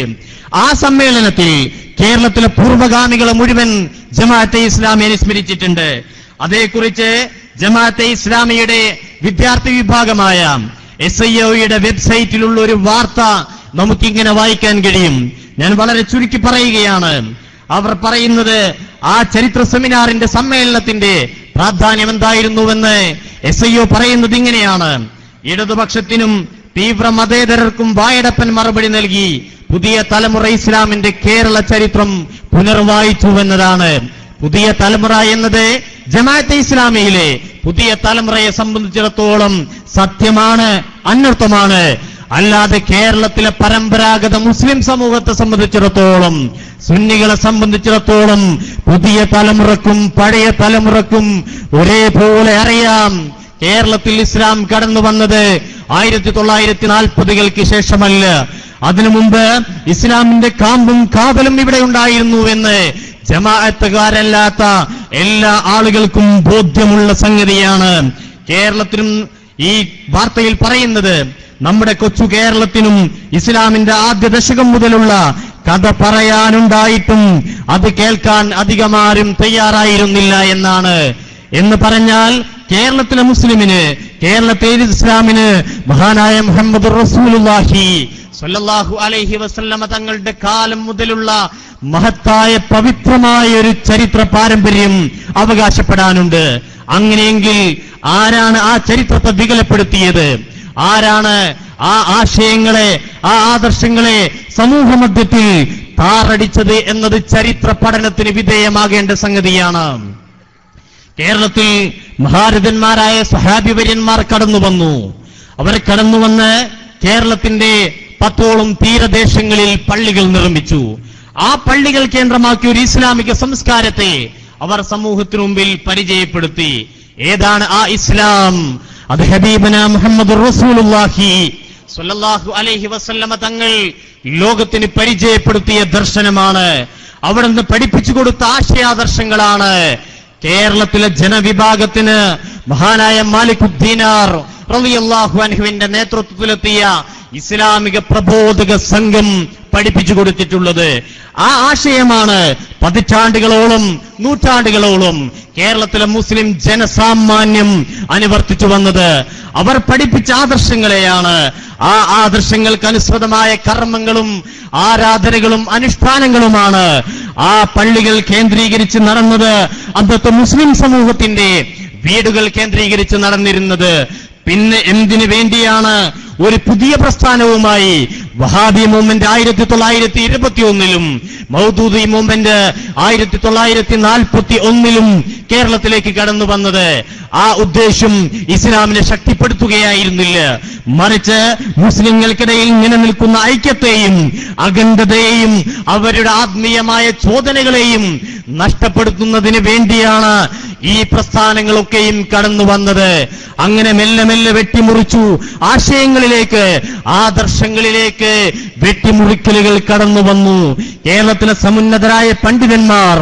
ആ സമ്മേളനത്തിൽ കേരളത്തിലെ പൂർവഗാമികളെ മുഴുവൻ ജമാഅത്തെ ഇസ്ലാമി അനുസ്മരിച്ചിട്ടുണ്ട് അതേക്കുറിച്ച് ജമാഅത്തെ ഇസ്ലാമിയുടെ വിദ്യാർത്ഥി വിഭാഗമായ എസ് ഐ ഒയുടെ വെബ്സൈറ്റിലുള്ള ഒരു വാർത്ത നമുക്കിങ്ങനെ വായിക്കാൻ കഴിയും. ഞാൻ വളരെ ചുരുക്കി പറയുകയാണ്. അവർ പറയുന്നത് ആ ചരിത്ര സെമിനാറിന്റെ സമ്മേളനത്തിന്റെ പ്രാധാന്യം എന്തായിരുന്നുവെന്ന് എസ് ഐ ഒ പറയുന്നത് ഇങ്ങനെയാണ്. ഇടതുപക്ഷത്തിനും തീവ്ര മതേതരർക്കും വായടപ്പൻ മറുപടി നൽകി പുതിയ തലമുറ ഇസ്ലാമിന്റെ കേരള ചരിത്രം പുനർവായിച്ചുവെന്നതാണ്. പുതിയ തലമുറ എന്നത് ജമാഅത്തെ ഇസ്ലാമിയിലെ പുതിയ തലമുറയെ സംബന്ധിച്ചിടത്തോളം സത്യമാണ് അന്വർത്ഥമാണ് അല്ലാതെ കേരളത്തിലെ പരമ്പരാഗത മുസ്ലിം സമൂഹത്തെ സംബന്ധിച്ചിടത്തോളം സുന്നികളെ സംബന്ധിച്ചിടത്തോളം പുതിയ തലമുറക്കും പഴയ തലമുറക്കും ഒരേപോലെ അറിയാം. കേരളത്തിൽ ഇസ്ലാം കടന്നു വന്നത് ആയിരത്തി തൊള്ളായിരത്തി നാൽപ്പതുകൾക്ക് ശേഷമല്ല. അതിനു മുമ്പ് ഇസ്ലാമിന്റെ കാമ്പും കാവലും ഇവിടെ ഉണ്ടായിരുന്നു എന്ന് ജമാഅത്തുകാരല്ലാത്ത എല്ലാ ആളുകൾക്കും ബോധ്യമുള്ള സംഗതിയാണ്. കേരളത്തിനും ഈ വാർത്തയിൽ പറയുന്നത് നമ്മുടെ കൊച്ചു കേരളത്തിനും ഇസ്ലാമിന്റെ ആദ്യ ദശകം മുതലുള്ള കഥ പറയാനുണ്ടായിട്ടും അത് കേൾക്കാൻ അധികമാരും തയ്യാറായിരുന്നില്ല എന്നാണ്. എന്ന് പറഞ്ഞാൽ കേരളത്തിലെ മുസ്ലിമിന് കേരളത്തെ ഇസ്ലാമിന് മഹാനായ മുഹമ്മദ് റസൂലുല്ലാഹി സല്ലല്ലാഹു അലൈഹി വസല്ലമ തങ്ങളുടെ കാലം മുതലുള്ള മഹത്തായ പവിത്രമായ ഒരു ചരിത്ര പാരമ്പര്യം അവകാശപ്പെടാനുണ്ട്. അങ്ങനെയെങ്കിൽ ആരാണ് ആ ചരിത്രത്തെ വികലപ്പെടുത്തിയത്? ആരാണ് ആ ആശയങ്ങളെ ആ ആദർശങ്ങളെ സമൂഹ മധ്യത്തിൽ താറടിച്ചത് എന്നത് ചരിത്ര പഠനത്തിന് വിധേയമാകേണ്ട സംഗതിയാണ്. കേരളത്തിൽ മഹാരഥന്മാരായ സഹാബിവര്യന്മാർ കടന്നു വന്നു. അവർ കടന്നു വന്ന് കേരളത്തിന്റെ പത്തോളം തീരദേശങ്ങളിൽ പള്ളികൾ നിർമ്മിച്ചു. ആ പള്ളികൾ കേന്ദ്രമാക്കി ഒരു ഇസ്ലാമിക സംസ്കാരത്തെ അവർ സമൂഹത്തിനു മുമ്പിൽ പരിചയപ്പെടുത്തി. ഏതാണ് ആ ഇസ്ലാം? അത് ഹബീബന മുഹമ്മദ് റസൂലുള്ളാഹി സ്വല്ലല്ലാഹു അലൈഹി വസല്ലമ തങ്ങൾ ലോകത്തിന് പരിചയപ്പെടുത്തിയ ദർശനമാണ്. അവിടെ നിന്ന് പഠിപ്പിച്ചു കൊടുത്ത ആശയാദർശങ്ങളാണ്. കേരളത്തിലെ ജനവിഭാഗത്തിന് മഹാനായ മാലിക്കുദ്ദീനാർ റളിയല്ലാഹു അൻഹുവിന്റെ നേതൃത്വത്തിലെത്തിയ ഇസ്ലാമിക പ്രബോധക സംഘം പഠിപ്പിച്ചു കൊടുത്തിട്ടുള്ളത്. ആ ആശയമാണ് പതിറ്റാണ്ടുകളോളം നൂറ്റാണ്ടുകളോളം കേരളത്തിലെ മുസ്ലിം ജനസാമാന്യം അനുവർത്തിച്ചു വന്നത്. അവർ പഠിപ്പിച്ച ആദർശങ്ങളെയാണ്. ആ ആദർശങ്ങൾക്ക് അനുസൃതമായ കർമ്മങ്ങളും ആരാധനകളും അനുഷ്ഠാനങ്ങളുമാണ് ആ പള്ളികൾ കേന്ദ്രീകരിച്ച് നടന്നത്. അന്നത്തെ മുസ്ലിം സമൂഹത്തിന്റെ വീടുകൾ കേന്ദ്രീകരിച്ച് നടന്നിരുന്നത്. പിന്നെ എന്തിനു വേണ്ടിയാണ് ഒരു പുതിയ പ്രസ്ഥാനവുമായി വഹാബി മൂവ്മെന്റ് ആയിരത്തി തൊള്ളായിരത്തി ഇരുപത്തി ഒന്നിലും മൗദൂദി മൂവ്മെന്റ് ആയിരത്തി തൊള്ളായിരത്തി നാൽപ്പത്തി ഒന്നിലും കേരളത്തിലേക്ക് കടന്നു വന്നത്. ആ ഉദ്ദേശം ഇസ്ലാമിനെ ശക്തിപ്പെടുത്തുകയായിരുന്നില്ല. മറിച്ച് മുസ്ലിങ്ങൾക്കിടയിൽ നിലനിൽക്കുന്ന ഐക്യത്തെയും അഖണ്ഡതയെയും അവരുടെ ആത്മീയമായ ചോദനകളെയും നഷ്ടപ്പെടുത്തുന്നതിന് വേണ്ടിയാണ് ഈ പ്രസ്ഥാനങ്ങളൊക്കെയും കടന്നു വന്നത്. അങ്ങനെ മെല്ലെ മെല്ലെ വെട്ടിമുറിച്ചു. ആശയങ്ങളിലേക്ക് ആദർശങ്ങളിലേക്ക് വെട്ടിമുറിക്കലുകൾ കടന്നു വന്നു. കേരളത്തിലെ സമുന്നതരായ പണ്ഡിതന്മാർ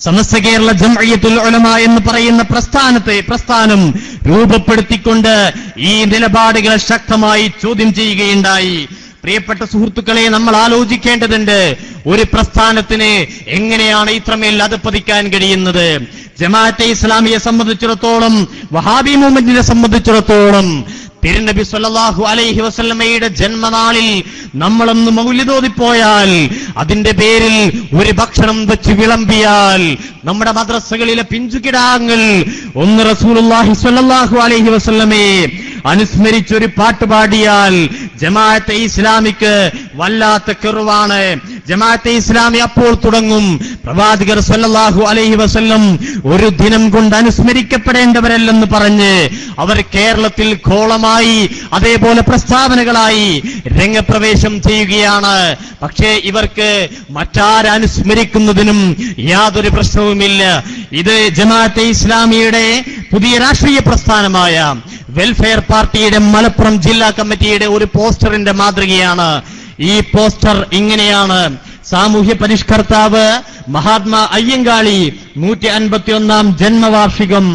സമസ്ത കേരള ജംഅയ്യത്തുൽ ഉലമ എന്ന് പറയുന്ന പ്രസ്ഥാനത്തെ പ്രസ്ഥാനം രൂപപ്പെടുത്തിക്കൊണ്ട് ഈ നിലപാടുകളെ ശക്തമായി ചോദ്യം ചെയ്യുകയുണ്ടായി. പ്രിയപ്പെട്ട സുഹൃത്തുക്കളെ നമ്മൾ ആലോചിക്കേണ്ടതുണ്ട് ഒരു പ്രസ്ഥാനത്തിന് എങ്ങനെയാണ് ഇത്രമേൽ അധപ്പതിക്കാൻ കഴിയുന്നത്. ജമാഅത്തെ ഇസ്ലാമിയെ സംബന്ധിച്ചിടത്തോളം വഹാബി മൂവ്മെന്റിനെ സംബന്ധിച്ചിടത്തോളം തിരുനബി സല്ലാഹു അലൈഹി വസല്ലമയുടെ ജന്മനാളിൽ നമ്മളൊന്ന് മൗല്യതോതിപ്പോയാൽ അതിന്റെ പേരിൽ ഒരു ഭക്ഷണം വെച്ച് വിളമ്പിയാൽ നമ്മുടെ മദ്രസകളിലെ പിഞ്ചുകിടാങ്ങൾ ഒന്ന് റസൂലുള്ളാഹി സല്ലാഹു അലൈഹി വസല്ലമയെ അനുസ്മരിച്ചൊരു പാട്ട് പാടിയാൽ ജമാഅത്തെ ഇസ്ലാമിക്ക് വല്ലാത്ത കെറുവാണ്. ജമാഅത്തെ ഇസ്ലാമി അപ്പോൾ തുടങ്ങും. പ്രവാചകർ സല്ലാഹു അലൈഹി വസല്ലം ഒരു ദിനം കൊണ്ട് അനുസ്മരിക്കപ്പെടേണ്ടവരല്ലെന്ന് പറഞ്ഞ് അവർ കേരളത്തിൽ കോളമായി അതേപോലെ പ്രസ്താവനകളായി രംഗപ്രവേശം ചെയ്യുകയാണ്. പക്ഷേ ഇവർക്ക് മറ്റാരനുസ്മരിക്കുന്നതിനും യാതൊരു പ്രശ്നവുമില്ല. ഇത് ജമാഅത്തെ ഇസ്ലാമിയുടെ പുതിയ രാഷ്ട്രീയ പ്രസ്ഥാനമായ വെൽഫെയർ പാർട്ടിയുടെ മലപ്പുറം ജില്ലാ കമ്മിറ്റിയുടെ ഒരു പോസ്റ്ററിന്റെ മാതൃകയാണ്. ഈ പോസ്റ്റർ ഇങ്ങനെയാണ്. സാമൂഹ്യ പരിഷ്കർത്താവ് മഹാത്മാ അയ്യങ്കാളി നൂറ്റി അൻപത്തിയൊന്നാം ജന്മവാർഷികം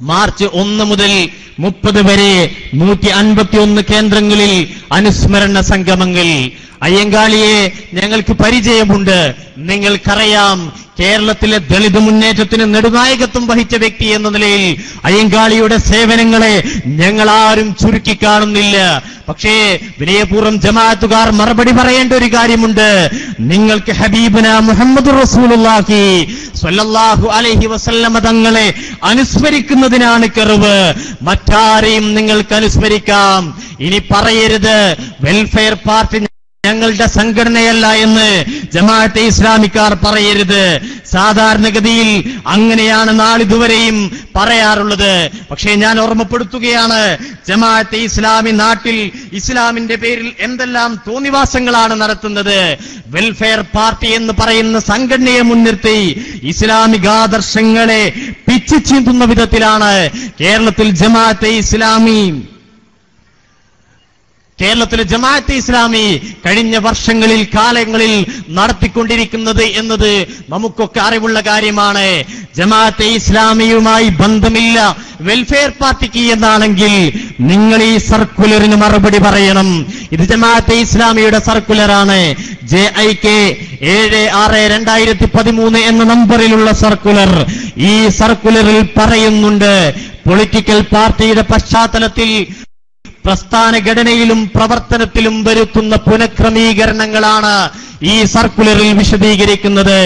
മാർച്ച് ഒന്ന് മുതൽ മുപ്പത് വരെ നൂറ്റി അൻപത്തിയൊന്ന് കേന്ദ്രങ്ങളിൽ അനുസ്മരണ സംഗമങ്ങൾ. അയ്യങ്കാളിയെ ഞങ്ങൾക്ക് പരിചയമുണ്ട്. നിങ്ങൾക്കറിയാം കേരളത്തിലെ ദളിത് മുന്നേറ്റത്തിന് നെടുനായകത്വം വഹിച്ച വ്യക്തി എന്ന നിലയിൽ അയ്യങ്കാളിയുടെ സേവനങ്ങളെ ഞങ്ങൾ ആരും ചുരുക്കി കാണുന്നില്ല. പക്ഷേ വിനയപൂർവം ജമാഅത്തുകാർ മറുപടി പറയേണ്ട ഒരു കാര്യമുണ്ട്. നിങ്ങൾക്ക് ഹബീബന മുഹമ്മദ് റസൂലുള്ളാഹി സ്വല്ലല്ലാഹു അലൈഹി വസല്ലമ തങ്ങളെ അനുസ്മരിക്കുന്നതിനാണ് കെറിവ്. മറ്റാരെയും നിങ്ങൾക്ക് അനുസ്മരിക്കാം. ഇനി പറയരുത്. വെൽഫെയർ പാർട്ടി ഞങ്ങളുടെ സംഘടനയല്ല എന്ന് ജമാഅത്തെ ഇസ്ലാമിക്കാർ പറയരുത്. സാധാരണഗതിയിൽ അങ്ങനെയാണ് നാളിതുവരെയും പറയാറുള്ളത്. പക്ഷേ ഞാൻ ഓർമ്മപ്പെടുത്തുകയാണ് ജമാഅത്തെ ഇസ്ലാമി നാട്ടിൽ ഇസ്ലാമിന്റെ പേരിൽ എന്തെല്ലാം തോന്നിവാസങ്ങളാണ് നടത്തുന്നത്. വെൽഫെയർ പാർട്ടി എന്ന് പറയുന്ന സംഘടനയെ മുൻനിർത്തി ഇസ്ലാമികാദർശങ്ങളെ പിച്ചു ചീന്തുന്ന വിധത്തിലാണ് കേരളത്തിൽ ജമാഅത്തെ ഇസ്ലാമി കേരളത്തിലെ ജമാഅത്തെ ഇസ്ലാമി കഴിഞ്ഞ വർഷങ്ങളിൽ കാലങ്ങളിൽ നടത്തിക്കൊണ്ടിരിക്കുന്നത് എന്നത് നമുക്കൊക്കെ അറിവുള്ള കാര്യമാണ്. ജമാഅത്തെ ഇസ്ലാമിയുമായി ബന്ധമില്ല. വെൽഫെയർ പാർട്ടിക്ക് എന്നാണെങ്കിൽ നിങ്ങൾ ഈ സർക്കുലറിന് മറുപടി പറയണം. ഇത് ജമാഅത്തെ ഇസ്ലാമിയുടെ സർക്കുലറാണ്. ജെ ഐ കെ ഏഴ് ആറ് രണ്ടായിരത്തി പതിമൂന്ന് എന്ന നമ്പറിലുള്ള സർക്കുലർ ഈ സർക്കുലറിൽ പറയുന്നുണ്ട്. പൊളിറ്റിക്കൽ പാർട്ടിയുടെ പശ്ചാത്തലത്തിൽ പ്രസ്ഥാന ഘടനയിലും പ്രവർത്തനത്തിലും വരുത്തുന്ന പുനഃക്രമീകരണങ്ങളാണ് ഈ സർക്കുലറിൽ വിശദീകരിക്കുന്നത്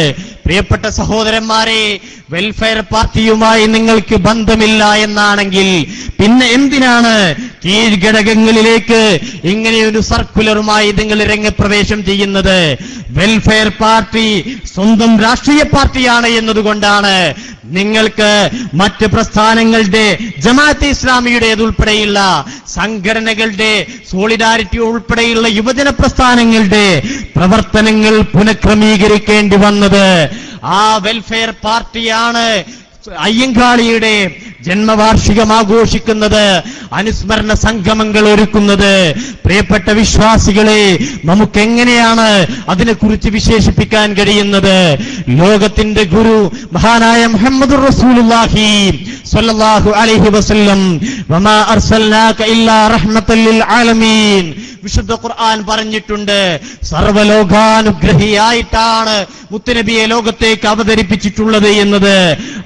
പ്രിയപ്പെട്ട സഹോദരന്മാരെ വെൽഫെയർ പാർട്ടിയുമായി നിങ്ങൾക്ക് ബന്ധമില്ല എന്നാണെങ്കിൽ പിന്നെ എന്തിനാണ് കീഴ്ഘടകങ്ങളിലേക്ക് ഇങ്ങനെയൊരു സർക്കുലറുമായി നിങ്ങൾ രംഗപ്രവേശം ചെയ്യുന്നത്? വെൽഫെയർ പാർട്ടി സ്വന്തം രാഷ്ട്രീയ പാർട്ടിയാണ് എന്നതുകൊണ്ടാണ് നിങ്ങൾക്ക് മറ്റ് പ്രസ്ഥാനങ്ങളുടെ ജമാഅത്ത് ഇസ്ലാമിയുടെ ഇസ്ലാമിയുടേതുൾപ്പെടെയുള്ള സംഘടനകളുടെ സോളിഡാരിറ്റി ഉൾപ്പെടെയുള്ള യുവജന പ്രസ്ഥാനങ്ങളുടെ പ്രവർത്തനങ്ങൾ പുനഃക്രമീകരിക്കേണ്ടി വന്നത് ആ വെൽഫെയർ പാർട്ടിയാണ്. അയ്യങ്കാളിയുടെ ജന്മവാർഷികം ആഘോഷിക്കുന്നത് അനുസ്മരണ സംഗമങ്ങൾ ഒരുക്കുന്നത്. പ്രിയപ്പെട്ട വിശ്വാസികളെ നമുക്ക് എങ്ങനെയാണ് അതിനെക്കുറിച്ച് വിശേഷിപ്പിക്കാൻ കഴിയുന്നത്? ലോകത്തിന്റെ ഗുരു മഹാനായ മുഹമ്മദ് റസൂലുള്ളാഹി സ്വല്ലല്ലാഹു അലൈഹി വസല്ലം വമാ അർസൽനാക ഇല്ലാ റഹ്മത്തൽ ലിൽ ആലമീൻ. വിശുദ്ധ ഖുർആൻ പറഞ്ഞിട്ടുണ്ട് സർവലോകാനുഗ്രഹിയായിട്ടാണ് മുത്തുനബിയെ ലോകത്തേക്ക് അവതരിപ്പിച്ചിട്ടുള്ളത് എന്നത്.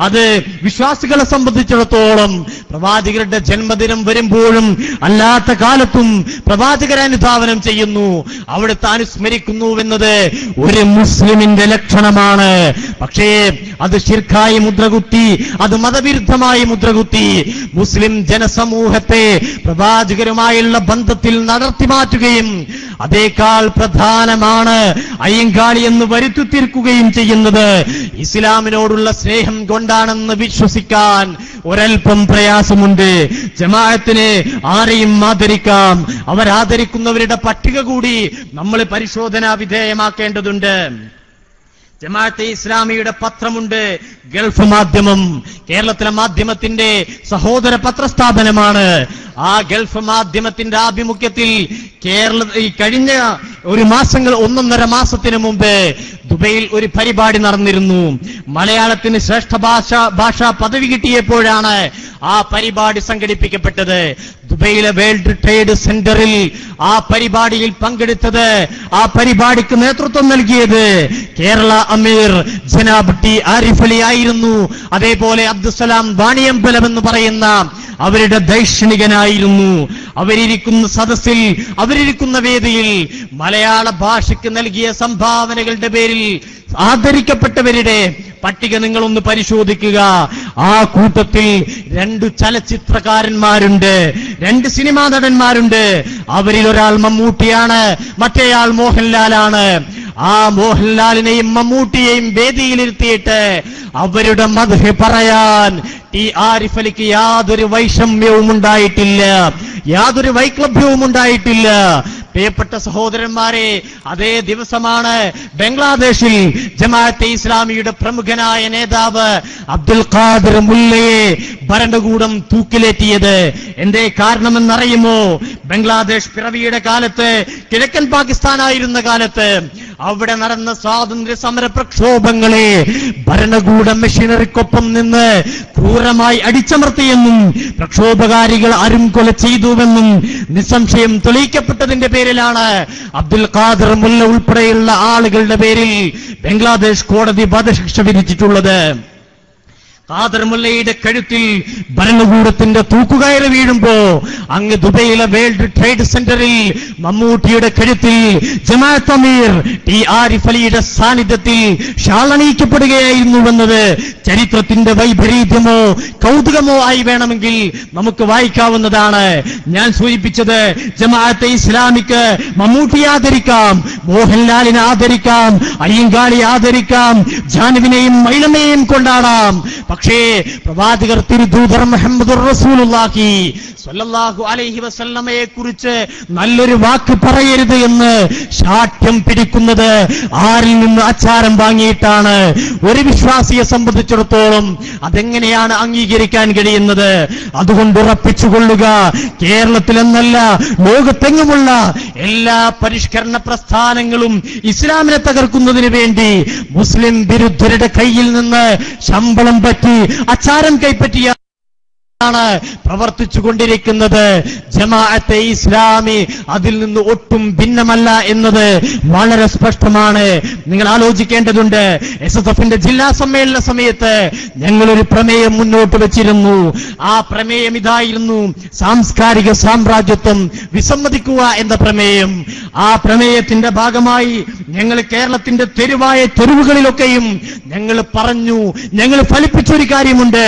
അത് വിശ്വാസികളെ സംബന്ധിച്ചിടത്തോളം പ്രവാചകരുടെ ജന്മദിനം വരുമ്പോഴും അല്ലാത്ത കാലത്തും പ്രവാചകരെ അനുധാവനം ചെയ്യുന്നു. അവിടുത്തെ അനുസ്മരിക്കുന്നു എന്നത് ഒരു മുസ്ലിമിന്റെ ലക്ഷണമാണ്. പക്ഷേ അത് ശിർഖായി മുദ്രകുത്തി അത് മതവിരുദ്ധമായി മുദ്രകുത്തി മുസ്ലിം ജനസമൂഹത്തെ പ്രവാചകരുമായുള്ള ബന്ധത്തിൽ നടത്തി മാറ്റുകയും അതേക്കാൾ പ്രധാനമാണ് അയ്യങ്കാളി എന്ന് വരുത്തി തീർക്കുകയും ചെയ്യുന്നത്. ഇസ്ലാമിനോടുള്ള സ്നേഹം കൊണ്ടാണെന്ന് വിശ്വസിക്കാൻ ഒരൽപ്പം പ്രയാസമുണ്ട്. ജമാഅത്തിനെ ആരെയും ആദരിക്കാം. അവരാദരിക്കുന്നവരുടെ പട്ടിക കൂടി നമ്മൾ പരിശോധനാ വിധേയമാക്കേണ്ടതുണ്ട്. ജമാഅത്തെ ഇസ്ലാമിയുടെ പത്രമുണ്ട്. ഗൾഫ് മാധ്യമം കേരളത്തിലെ മാധ്യമത്തിന്റെ സഹോദര പത്രസ്ഥാപനമാണ്. ആ ഗൾഫ് മാധ്യമത്തിന്റെ ആഭിമുഖ്യത്തിൽ കേരള ഈ കഴിഞ്ഞ ഒരു മാസങ്ങൾ ഒന്നൊന്നര മാസത്തിന് മുമ്പ് ദുബൈയിൽ ഒരു പരിപാടി നടന്നിരുന്നു. മലയാളത്തിന് ശ്രേഷ്ഠ ഭാഷ ഭാഷാ പദവി കിട്ടിയപ്പോഴാണ് ആ പരിപാടി സംഘടിപ്പിക്കപ്പെട്ടത്. ദുബൈയിലെ വേൾഡ് ട്രേഡ് സെന്ററിൽ ആ പരിപാടിയിൽ പങ്കെടുത്തത് ആ പരിപാടിക്ക് നേതൃത്വം നൽകിയത് കേരള അമീർ ജനാബ് ടി ആരിഫ് അലി ആയിരുന്നു. അതേപോലെ അബ്ദുസലാം വാണിയമ്പലം എന്ന് പറയുന്ന അവരുടെ ദൈക്ഷണികനായിരുന്നു. അവരിരിക്കുന്ന സദസ്സിൽ അവരിയ്ക്കുന്ന വേദിയിൽ മലയാള ഭാഷയ്ക്ക് നൽകിയ സംഭാവനകളുടെ പേരിൽ ആദരിക്കപ്പെട്ടവരുടെ പട്ടിക നിങ്ങളൊന്ന് പരിശോധിക്കുക. ആ കൂട്ടത്തിൽ രണ്ട് ചലച്ചിത്രകാരന്മാരുണ്ട്. രണ്ട് സിനിമാ നടന്മാരുണ്ട്. അവരിൽ ഒരാൾ മമ്മൂട്ടിയാണ് മറ്റേയാൾ മോഹൻലാലാണ്. ആ മോഹൻലാലിനെയും മമ്മൂട്ടിയെയും വേദിയിലിരുത്തിയിട്ട് അവരുടെ മധു പറയാൻ ടി ആരിഫ് അലിക്ക് യാതൊരു വൈഷമ്യവും ഉണ്ടായിട്ടില്ല യാതൊരു വൈക്ലഭ്യവും ഉണ്ടായിട്ടില്ല പ്രിയപ്പെട്ട സഹോദരന്മാരെ അതേ ദിവസമാണ് ബംഗ്ലാദേശിൽ ജമാഅത്തെ ഇസ്ലാമിയുടെ പ്രമുഖനായ നേതാവ് അബ്ദുൽ ഖാദർ മുല്ലയെ ഭരണകൂടം തൂക്കിലേറ്റിയത്. എന്തേ കാരണമെന്നറിയുമോ? ബംഗ്ലാദേശ് പിറവിയുടെ കാലത്ത് കിഴക്കൻ പാകിസ്ഥാനായിരുന്ന കാലത്ത് അവിടെ നടന്ന സ്വാതന്ത്ര്യ സമര പ്രക്ഷോഭങ്ങളെ ഭരണകൂട മെഷീനറിക്കൊപ്പം നിന്ന് ക്രൂരമായി അടിച്ചമർത്തിയെന്നും പ്രക്ഷോഭകാരികൾ ആരും കൊല ചെയ്തുവെന്നും നിസ്സംശയം തെളിയിക്കപ്പെട്ടതിന്റെ പേരിലാണ് അബ്ദുൽ ഖാദർ മുല്ല ഉൾപ്പെടെയുള്ള ആളുകളുടെ പേരിൽ ബംഗ്ലാദേശ് കോടതി വധശിക്ഷ വിധിച്ചിട്ടുള്ളത്. ഖാദർ മുല്ലയുടെ കഴുത്തിൽ ഭരണകൂടത്തിന്റെ തൂക്കുകയറ് വീഴുമ്പോ അങ്ങ് ദുബൈയിലെ വേൾഡ് ട്രേഡ് സെന്ററിൽ മമ്മൂട്ടിയുടെ കഴുത്തിൽ ജമാഅത്ത് അമീർ ടി ആരിഫ് അലിയുടെ സാന്നിധ്യത്തിൽ ഷാളണിയിക്കപ്പെടുകയായിരുന്നുവെന്നത് ചരിത്രത്തിന്റെ വൈപരീത്യമോ കൗതുകമോ ആയി വേണമെങ്കിൽ നമുക്ക് വായിക്കാവുന്നതാണ്. ഞാൻ സൂചിപ്പിച്ചത് ജമാഅത്തെ ഇസ്ലാമിക്ക് മമ്മൂട്ടി ആദരിക്കാം മോഹൻലാലിനെ ആദരിക്കാം അയ്യങ്കാളി ആദരിക്കാം ജാനുവിനെയും മൈലമ്മയെയും കൊണ്ടാടാം. പക്ഷേ പ്രവാചകർ തിരുദൂതർ മുഹമ്മദ് റസൂലുള്ളാഹി സ്വല്ലല്ലാഹു അലൈഹി വസല്ലമയെ കുറിച്ച് നല്ലൊരു വാക്ക് പറയരുത് എന്ന് ശാഠ്യം പിടിക്കുന്നത് ആരിൽ നിന്ന് അച്ചാരം വാങ്ങിയിട്ടാണ്. ഒരു വിശ്വാസിയെ സംബന്ധിച്ചിടത്തോളം അതെങ്ങനെയാണ് അംഗീകരിക്കാൻ കഴിയുന്നത്? അതുകൊണ്ട് ഉറപ്പിച്ചുകൊള്ളുക കേരളത്തിലെന്നല്ല ലോകത്തെങ്ങുമുള്ള എല്ലാ പരിഷ്കരണ പ്രസ്ഥാനങ്ങളും ഇസ്ലാമിനെ തകർക്കുന്നതിന് വേണ്ടി മുസ്ലിം വിരുദ്ധരുടെ കയ്യിൽ നിന്ന് ശമ്പളം പറ്റി അച്ചാരം കൈപ്പറ്റിയ ാണ് പ്രവർത്തിച്ചു കൊണ്ടിരിക്കുന്നത് ജമാഅത്തെ ഇസ്ലാമി അതിൽ നിന്ന് ഒട്ടും ഭിന്നമല്ല എന്നത് വളരെ സ്പഷ്ടമാണ്. നിങ്ങൾ ആലോചിക്കേണ്ടതുണ്ട് എസ് എസ് എഫിന്റെ ജില്ലാ സമ്മേളന സമയത്ത് ഞങ്ങളൊരു പ്രമേയം മുന്നോട്ട് വെച്ചിരുന്നു. ആ പ്രമേയം ഇതായിരുന്നു സാംസ്കാരിക സാമ്രാജ്യത്വം വിസമ്മതിക്കുക എന്ന പ്രമേയം. ആ പ്രമേയത്തിന്റെ ഭാഗമായി ഞങ്ങൾ കേരളത്തിന്റെ തെരുവായ തെരുവുകളിലൊക്കെയും ഞങ്ങൾ പറഞ്ഞു ഞങ്ങൾ ഫലിപ്പിച്ചൊരു കാര്യമുണ്ട്.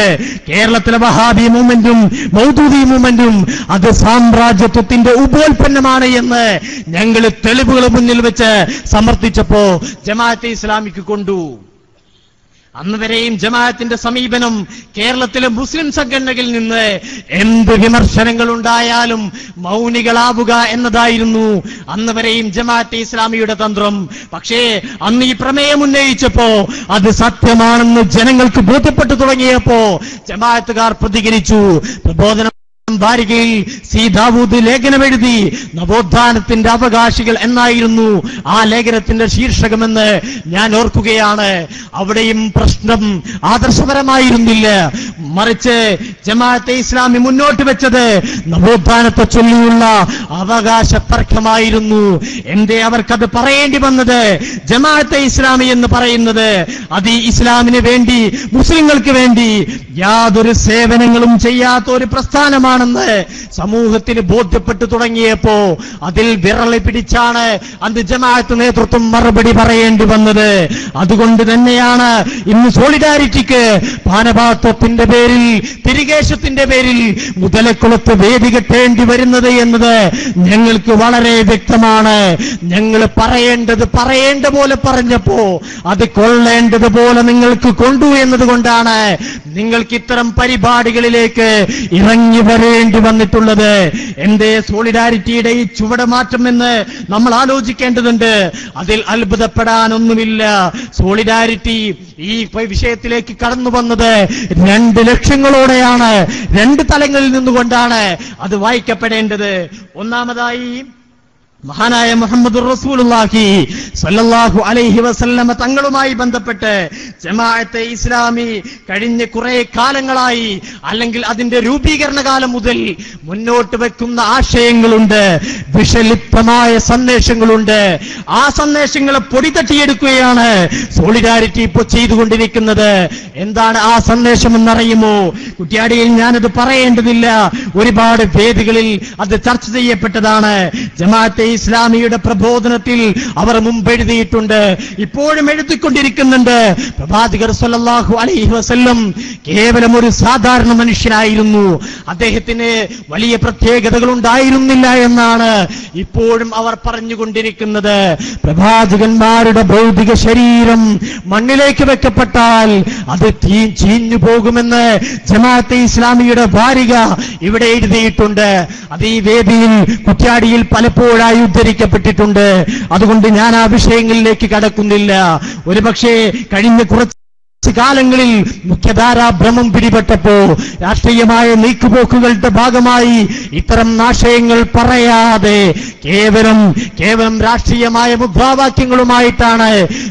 കേരളത്തിലെ വഹാബി മൂവ്മെന്റും മൗദൂദി മൂവ്മെന്റും അത് സാമ്രാജ്യത്വത്തിന്റെ ഉപോൽപ്പന്നമാണ് എന്ന് ഞങ്ങൾ തെളിവുകൾ മുന്നിൽ വെച്ച് സമർത്ഥിച്ചപ്പോ ജമാഅത്തെ ഇസ്ലാമിക്ക് കൊണ്ടു. അന്ന് വരെയും ജമാഅത്തിന്റെ സമീപനം കേരളത്തിലെ മുസ്ലിം സംഘടനകളിൽ നിന്ന് എന്ത് വിമർശനങ്ങൾ ഉണ്ടായാലും മൗനികളാവുക എന്നതായിരുന്നു. അന്ന് വരെയും ജമാഅത്തെ ഇസ്ലാമിയുടെ തന്ത്രം. പക്ഷേ അന്ന് ഈ പ്രമേയം ഉന്നയിച്ചപ്പോ അത് സത്യമാണെന്ന് ജനങ്ങൾക്ക് ബോധ്യപ്പെട്ടു തുടങ്ങിയപ്പോ ജമാഅത്തുകാർ പ്രതികരിച്ചു. പ്രബോധനം വാരികയിൽ സീതാവൂത് ലേഖനം എഴുതി. നവോത്ഥാനത്തിന്റെ അവകാശികൾ എന്നായിരുന്നു ആ ലേഖനത്തിന്റെ ശീർഷകമെന്ന് ഞാൻ ഓർക്കുകയാണ്. അവിടെയും പ്രശ്നം ആദർശപരമായിരുന്നില്ല. മറിച്ച് ജമാഅത്തെ ഇസ്ലാമി മുന്നോട്ട് വെച്ചത് നവോത്ഥാനത്തെ ചൊല്ലിയുള്ള അവകാശ തർക്കമായിരുന്നു. എന്തേ അവർക്കത് പറയേണ്ടി വന്നത്? ജമാഅത്തെ ഇസ്ലാമി എന്ന് പറയുന്നത് അത് ഇസ്ലാമിന് വേണ്ടി മുസ്ലിങ്ങൾക്ക് വേണ്ടി യാതൊരു സേവനങ്ങളും ചെയ്യാത്ത ഒരു പ്രസ്ഥാനമാണെന്ന് സമൂഹത്തിന് ബോധ്യപ്പെട്ടു തുടങ്ങിയപ്പോ അതിൽ വിരളി പിടിച്ചാണ് അന്ത് ജമാഅത്ത് നേതൃത്വം മറുപടി പറയേണ്ടി വന്നത്. അതുകൊണ്ട് തന്നെയാണ് ഇന്ന് സോളിഡാരിറ്റിക്ക് പാനപാത്വത്തിന്റെ പേരിൽ തിരികേശത്തിന്റെ പേരിൽ മുതലക്കുളത്ത് വേദി കെട്ടേണ്ടി വരുന്നത് എന്നത് ഞങ്ങൾക്ക് വളരെ വ്യക്തമാണ്. ഞങ്ങൾ പറയേണ്ടത് പറയേണ്ട പോലെ പറഞ്ഞപ്പോ അത് കൊള്ളേണ്ടത് പോലെ നിങ്ങൾക്ക് കൊണ്ടു എന്നതുകൊണ്ടാണ് നിങ്ങൾക്ക് ഇത്തരം പരിപാടികളിലേക്ക് ഇറങ്ങി വരേണ്ടി വന്നിട്ടുള്ളത്. എന്തേ സോളിഡാരിറ്റിയുടെ ഈ ചുവട് മാറ്റം എന്ന് നമ്മൾ ആലോചിക്കേണ്ടതുണ്ട്. അതിൽ അത്ഭുതപ്പെടാനൊന്നുമില്ല. സോളിഡാരിറ്റി ഈ വിഷയത്തിലേക്ക് കടന്നു വന്നത് രണ്ട് ലക്ഷ്യങ്ങളോടെയാണ്. രണ്ട് തലങ്ങളിൽ നിന്നുകൊണ്ടാണ് അത് വായിക്കപ്പെടേണ്ടത്. ഒന്നാമതായി മഹാനായ മുഹമ്മദ് റസൂലുള്ളാഹി സല്ലല്ലാഹു അലൈഹി വസല്ലമ തങ്ങളുമായി ബന്ധപ്പെട്ട് ജമാഅത്തെ ഇസ്ലാമി കഴിഞ്ഞ കുറെ കാലങ്ങളായി അല്ലെങ്കിൽ അതിന്റെ രൂപീകരണ കാലം മുതൽ മുന്നോട്ട് വെക്കുന്ന ആശയങ്ങളുണ്ട് വിഷലിപ്തമായ സന്ദേശങ്ങളുണ്ട്. ആ സന്ദേശങ്ങളെ പൊടി പൊടിതട്ടിയെടുക്കുകയാണ് സോളിഡാരിറ്റി ഇപ്പോൾ ചെയ്തുകൊണ്ടിരിക്കുന്നത്. എന്താണ് ആ സന്ദേശം എന്നറിയുമോ കുറ്റ്യാടിയിൽ ഞാനത് പറയേണ്ടതില്ല. ഒരുപാട് വേദികളിൽ അത് ചർച്ച ചെയ്യപ്പെട്ടതാണ്. ജമാഅത്തെ ഇസ്ലാമിയുടെ പ്രബോധനത്തിൽ അവർ മുമ്പ് എഴുതിയിട്ടുണ്ട്. ഇപ്പോഴും എഴുതിക്കൊണ്ടിരിക്കുന്നുണ്ട്. പ്രവാചകർ സല്ലാഹു അലൈഹി വസല്ലം കേവലം ഒരു സാധാരണ മനുഷ്യനായിരുന്നു. അദ്ദേഹത്തിന് വലിയ പ്രത്യേകതകൾ ഉണ്ടായിരുന്നില്ല എന്നാണ് ഇപ്പോഴും അവർ പറഞ്ഞുകൊണ്ടിരിക്കുന്നത്. പ്രവാചകന്മാരുടെ ഭൗതിക ശരീരം മണ്ണിലേക്ക് വെക്കപ്പെട്ടാൽ അത് തീ ചീഞ്ഞു പോകുമെന്ന് ജമാഅത്തെ ഇസ്ലാമിയുടെ വാരിക ഇവിടെ എഴുതിയിട്ടുണ്ട്. അത് ഈ വേദിയിൽ കുറ്റാടിയിൽ പലപ്പോഴായി ഉദ്ധരിക്കപ്പെട്ടിട്ടുണ്ട്. അതുകൊണ്ട് ഞാൻ ആ വിഷയങ്ങളിലേക്ക് കടക്കുന്നില്ല. ഒരുപക്ഷെ കഴിഞ്ഞ കുറച്ച് കാലങ്ങളിൽ മുഖ്യധാരാ ഭ്രമം പിടിപെട്ടപ്പോ രാഷ്ട്രീയമായ നീക്കുപോക്കുകളുടെ ഭാഗമായി ഇത്തരം നാശയങ്ങൾ പറയാതെ കേവലം കേവലം രാഷ്ട്രീയമായ മുദ്രാവാക്യങ്ങളുമായിട്ടാണ്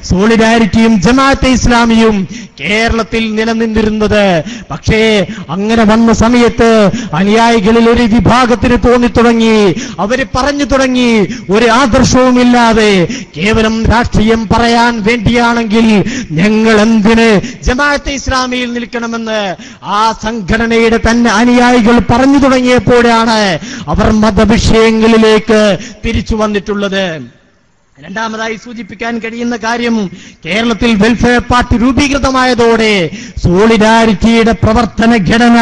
സോളിഡാരിറ്റിയും ജമാഅത്തെ ഇസ്ലാമിയും കേരളത്തിൽ നിലനിന്നിരുന്നത്. പക്ഷേ അങ്ങനെ വന്ന സമയത്ത് അനുയായികളിൽ ഒരു വിഭാഗത്തിന് തോന്നി തുടങ്ങി അവർ പറഞ്ഞു തുടങ്ങി ഒരു ആദർശവുമില്ലാതെ കേവലം രാഷ്ട്രീയം പറയാൻ വേണ്ടിയാണെങ്കിൽ ഞങ്ങൾ എന്തിന് ജമാഅത്തെ ഇസ്ലാമിയിൽ നിൽക്കണമെന്ന് ആ സംഘടനയുടെ തന്നെ അനുയായികൾ പറഞ്ഞു തുടങ്ങിയപ്പോഴാണ് അവർ മതവിഷയങ്ങളിലേക്ക് തിരിച്ചു വന്നിട്ടുള്ളത്. രണ്ടാമതായി സൂചിപ്പിക്കാൻ കഴിയുന്ന കാര്യം കേരളത്തിൽ വെൽഫെയർ പാർട്ടി രൂപീകൃതമായതോടെ സോളിഡാരിറ്റിയുടെ പ്രവർത്തന ഘടന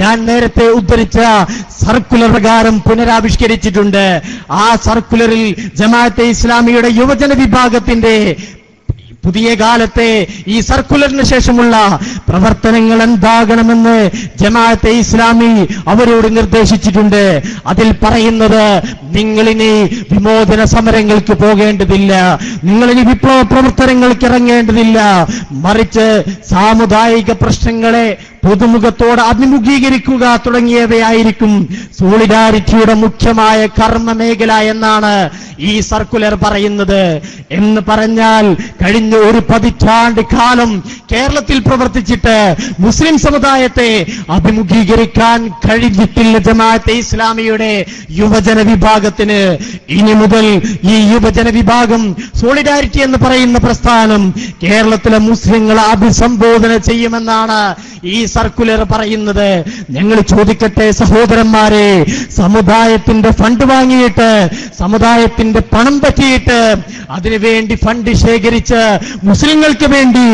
ഞാൻ നേരത്തെ ഉദ്ധരിച്ച സർക്കുലർ പ്രകാരം പുനരാവിഷ്കരിച്ചിട്ടുണ്ട്. ആ സർക്കുലറിൽ ജമാഅത്തെ ഇസ്ലാമിയുടെ യുവജന വിഭാഗത്തിന്റെ പുതിയ കാലത്തെ ഈ സർക്കുലറിന് ശേഷമുള്ള പ്രവർത്തനങ്ങൾ എന്താകണമെന്ന് ജമാഅത്തെ ഇസ്ലാമി അവരോട് നിർദ്ദേശിച്ചിട്ടുണ്ട്. അതിൽ പറയുന്നത് നിങ്ങളിനി വിമോചന സമരങ്ങൾക്ക് പോകേണ്ടതില്ല. നിങ്ങളിനി വിപ്ലവ പ്രവർത്തനങ്ങൾക്ക് ഇറങ്ങേണ്ടതില്ല. മറിച്ച് സാമുദായിക പ്രശ്നങ്ങളെ പൊതുമുഖത്തോട് അഭിമുഖീകരിക്കുക തുടങ്ങിയവയായിരിക്കും സോളിഡാരിറ്റിയുടെ മുഖ്യമായ കർമ്മ മേഖല എന്നാണ് ഈ സർക്കുലർ പറയുന്നത്. എന്ന് പറഞ്ഞാൽ കഴിഞ്ഞ ഒരു പതിറ്റാണ്ട് കാലം കേരളത്തിൽ പ്രവർത്തിച്ചിട്ട് മുസ്ലിം സമുദായത്തെ അഭിമുഖീകരിക്കാൻ കഴിഞ്ഞിട്ടില്ല ജമാഅത്തെ ഇസ്ലാമിയുടെ യുവജന വിഭാഗത്തിന്. ഇനി മുതൽ ഈ യുവജന വിഭാഗം സോളിഡാരിറ്റി എന്ന് പറയുന്ന പ്രസ്ഥാനം കേരളത്തിലെ മുസ്ലിങ്ങളെ അഭിസംബോധന ചെയ്യുമെന്നാണ് ഈ സർക്കുലർ പറയുന്നത്. ഞങ്ങൾ ചോദിക്കട്ടെ സഹോദരന്മാരെ സമുദായത്തിന്റെ ഫണ്ട് വാങ്ങിയിട്ട് സമുദായത്തിന്റെ പണം പറ്റിയിട്ട് അതിനുവേണ്ടി ഫണ്ട് ശേഖരിച്ച് മുസ്ലിങ്ങൾക്ക് വേണ്ടി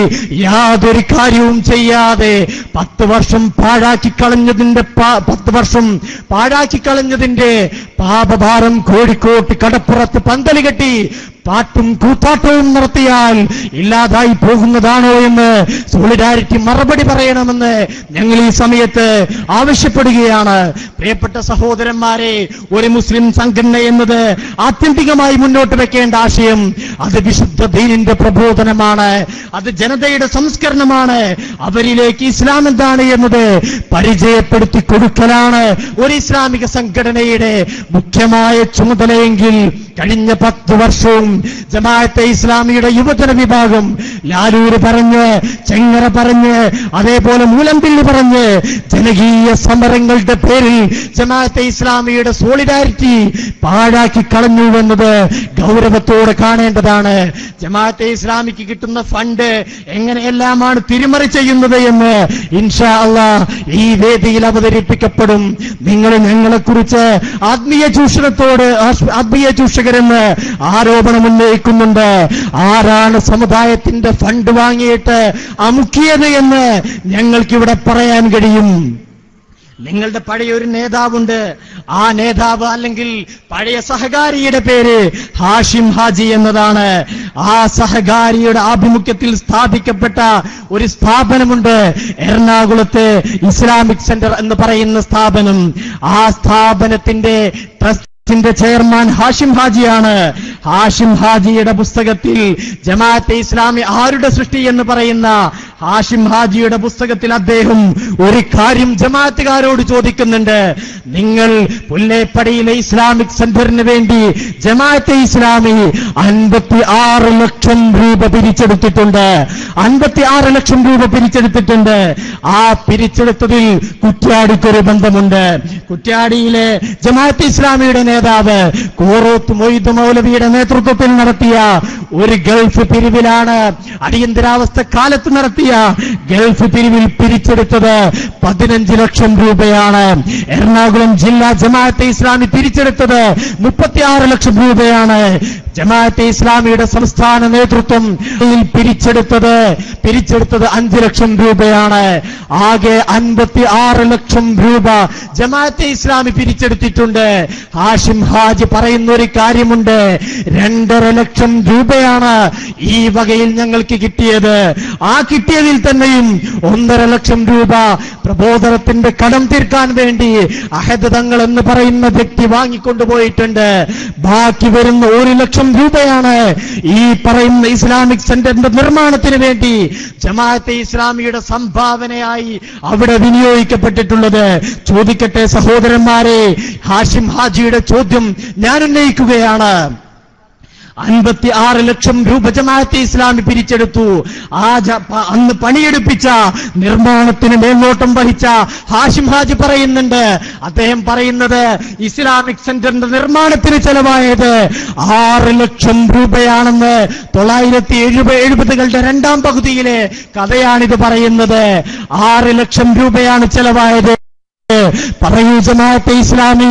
യാതൊരു കാര്യവും ചെയ്യാതെ പത്ത് വർഷം പാഴാക്കി കളഞ്ഞതിന്റെ പത്ത് വർഷം പാഴാക്കി കളഞ്ഞതിന്റെ പാപഭാരം കോഴിക്കോട്ട് കടപ്പുറത്ത് പന്തൽ കെട്ടി പാട്ടും കൂത്താട്ടവും നടത്തിയാൽ ഇല്ലാതായി പോകുന്നതാണോ എന്ന് സോളിഡാരിറ്റി മറുപടി പറയണമെന്ന് ഞങ്ങൾ ഈ സമയത്ത് ആവശ്യപ്പെടുകയാണ്. പ്രിയപ്പെട്ട സഹോദരന്മാരെ ഒരു മുസ്ലിം സംഘടന എന്നത് ആത്യന്തികമായി മുന്നോട്ട് വെക്കേണ്ട ആശയം അത് വിശുദ്ധ ദീനിന്റെ പ്രബോധനമാണ്. അത് ജനതയുടെ സംസ്കരണമാണ്. അവരിലേക്ക് ഇസ്ലാം എന്താണ് എന്നത് പരിചയപ്പെടുത്തി കൊടുക്കലാണ് ഒരു ഇസ്ലാമിക സംഘടനയുടെ മുഖ്യമായ ചുമതലയെങ്കിൽ കഴിഞ്ഞ പത്ത് വർഷവും ജമാഅത്തെ ഇസ്ലാമിയുടെ യുവജന വിഭാഗം ലാലൂര് പറഞ്ഞ് ചെങ്ങറ പറഞ്ഞ് അതേപോലെ മൂലമ്പിള്ളി പറഞ്ഞ് ജനകീയ സമരങ്ങളുടെ പേരിൽ ജമാഅത്തെ ഇസ്ലാമിയുടെ സോളിഡാരിറ്റി പാഴാക്കി കളഞ്ഞു എന്നത് ഗൗരവത്തോടെ കാണേണ്ടതാണ്. ജമാഅത്തെ ഇസ്ലാമിക്ക് കിട്ടുന്ന ഫണ്ട് എങ്ങനെയെല്ലാമാണ് തിരിമറി ചെയ്യുന്നത് എന്ന് ഇൻഷാ അള്ളാ ഈ വേദിയിൽ അവതരിപ്പിക്കപ്പെടും. നിങ്ങൾ ഞങ്ങളെക്കുറിച്ച് ആത്മീയ ചൂഷണത്തോട് ആത്മീയ ചൂഷകരെന്ന് ആരോപണം ഉന്നയിക്കുന്നുണ്ട്. ആരാണ് സമുദായത്തിന്റെ ഫണ്ട് വാങ്ങിയിട്ട് അമുക്കിയത് എന്ന് ഞങ്ങൾക്കിവിടെ പറയാൻ കഴിയും. നിങ്ങളുടെ പഴയ ഒരു നേതാവുണ്ട്. ആ നേതാവ് അല്ലെങ്കിൽ പഴയ സഹകാരിയുടെ പേര് ഹാഷിം ഹാജി എന്നതാണ്. ആ സഹകാരിയുടെ ആഭിമുഖ്യത്തിൽ സ്ഥാപിക്കപ്പെട്ട ഒരു സ്ഥാപനമുണ്ട്. എറണാകുളത്ത് ഇസ്ലാമിക് സെന്റർ എന്ന് പറയുന്ന സ്ഥാപനം. ആ സ്ഥാപനത്തിന്റെ ട്രസ്റ്റിന്റെ ചെയർമാൻ ഹാഷിം ഹാജിയാണ്. ഹാഷിം ഹാജിയുടെ പുസ്തകത്തിൽ ജമാഅത്തെ ഇസ്ലാമി ആരുടെ സൃഷ്ടി എന്ന് പറയുന്ന ഹാഷിം ഹാജിയുടെ പുസ്തകത്തിൽ അദ്ദേഹം ഒരു കാര്യം ജമാഅത്തുകാരോട് ചോദിക്കുന്നുണ്ട്. നിങ്ങൾ പുല്ലേപ്പടിയിലെ ഇസ്ലാമിക് സെന്ററിന് വേണ്ടി ജമാഅത്തെ ഇസ്ലാമി അൻപത്തി ആറ് ലക്ഷം രൂപ പിരിച്ചെടുത്തിട്ടുണ്ട്. അൻപത്തി ആറ് ലക്ഷം രൂപ പിരിച്ചെടുത്തിട്ടുണ്ട്. ആ പിരിച്ചെടുത്തതിൽ കുറ്റ്യാടിക്കൊരു ബന്ധമുണ്ട്. കുറ്റ്യാടിയിലെ ജമാഅത്തെ ഇസ്ലാമിയുടെ കോറോത്ത് മൊയ്ത് മൗലവിയുടെ നേതൃത്വത്തിൽ നടത്തിയ ഒരു ഗൾഫ് പിരിവിലാണ് അടിയന്തരാവസ്ഥ കാലത്ത് നടത്തിയ ഗൾഫ് പിരിവിൽ പിരിച്ചെടുത്തത് പതിനഞ്ച് ലക്ഷം രൂപയാണ്. എറണാകുളം ജില്ലാ ജമാഅത്തെ ഇസ്ലാമി പിരിച്ചെടുത്തത് മുപ്പത്തിയാറ് ലക്ഷം രൂപയാണ്. ജമാഅത്തെ ഇസ്ലാമിയുടെ സംസ്ഥാന നേതൃത്വം പിരിച്ചെടുത്തത് പിരിച്ചെടുത്തത് അഞ്ചു ലക്ഷം രൂപയാണ്. ആകെ അൻപത്തി ആറ് ലക്ഷം രൂപ ജമാഅത്തെ ഇസ്ലാമി പിരിച്ചെടുത്തിട്ടുണ്ട്. ഹാഷിം ഹാജി പറയുന്ന ഒരു കാര്യമുണ്ട്. രണ്ടര ലക്ഷം രൂപയാണ് ഈ വകയിൽ ഞങ്ങൾക്ക് കിട്ടിയത്. ആ കിട്ടിയതിൽ തന്നെയും ഒന്നര ലക്ഷം രൂപ പ്രബോധനത്തിന്റെ കടം തീർക്കാൻ വേണ്ടി അഹദ് തങ്ങൾ എന്ന് പറയുന്ന വ്യക്തി വാങ്ങിക്കൊണ്ടുപോയിട്ടുണ്ട്. ബാക്കി വരുന്ന ഒരു ലക്ഷം രൂപയാണ് ഈ പറയുന്ന ഇസ്ലാമിക് സെന്ററിന്റെ നിർമ്മാണത്തിന് വേണ്ടി ജമാഅത്തെ ഇസ്ലാമിയുടെ സംഭാവനയായി അവിടെ വിനിയോഗിക്കപ്പെട്ടിട്ടുള്ളത്. ചോദിക്കട്ടെ സഹോദരന്മാരെ ഹാഷിം ഹാജിയുടെ ചോദ്യം ഞാൻ ഉന്നയിക്കുകയാണ്. അൻപത്തി ആറ് ലക്ഷം രൂപ ജമാഅത്തെ ഇസ്ലാമി പിരിച്ചെടുത്തു. ആ അന്ന് പണിയെടുപ്പിച്ച നിർമ്മാണത്തിന് മേൽനോട്ടം വഹിച്ച ഹാഷിം ഹാജി പറയുന്നുണ്ട്. അദ്ദേഹം പറയുന്നത് ഇസ്ലാമിക് സെന്ററിന്റെ നിർമ്മാണത്തിന് ചെലവായത് ആറ് ലക്ഷം രൂപയാണെന്ന് തൊള്ളായിരത്തി എഴുപത് എഴുപതുകളുടെ രണ്ടാം പകുതിയിലെ കഥയാണിത് പറയുന്നത്. ആറ് ലക്ഷം രൂപയാണ് ചെലവായത്. പറയൂ ജമാഅത്തെ ഇസ്ലാമി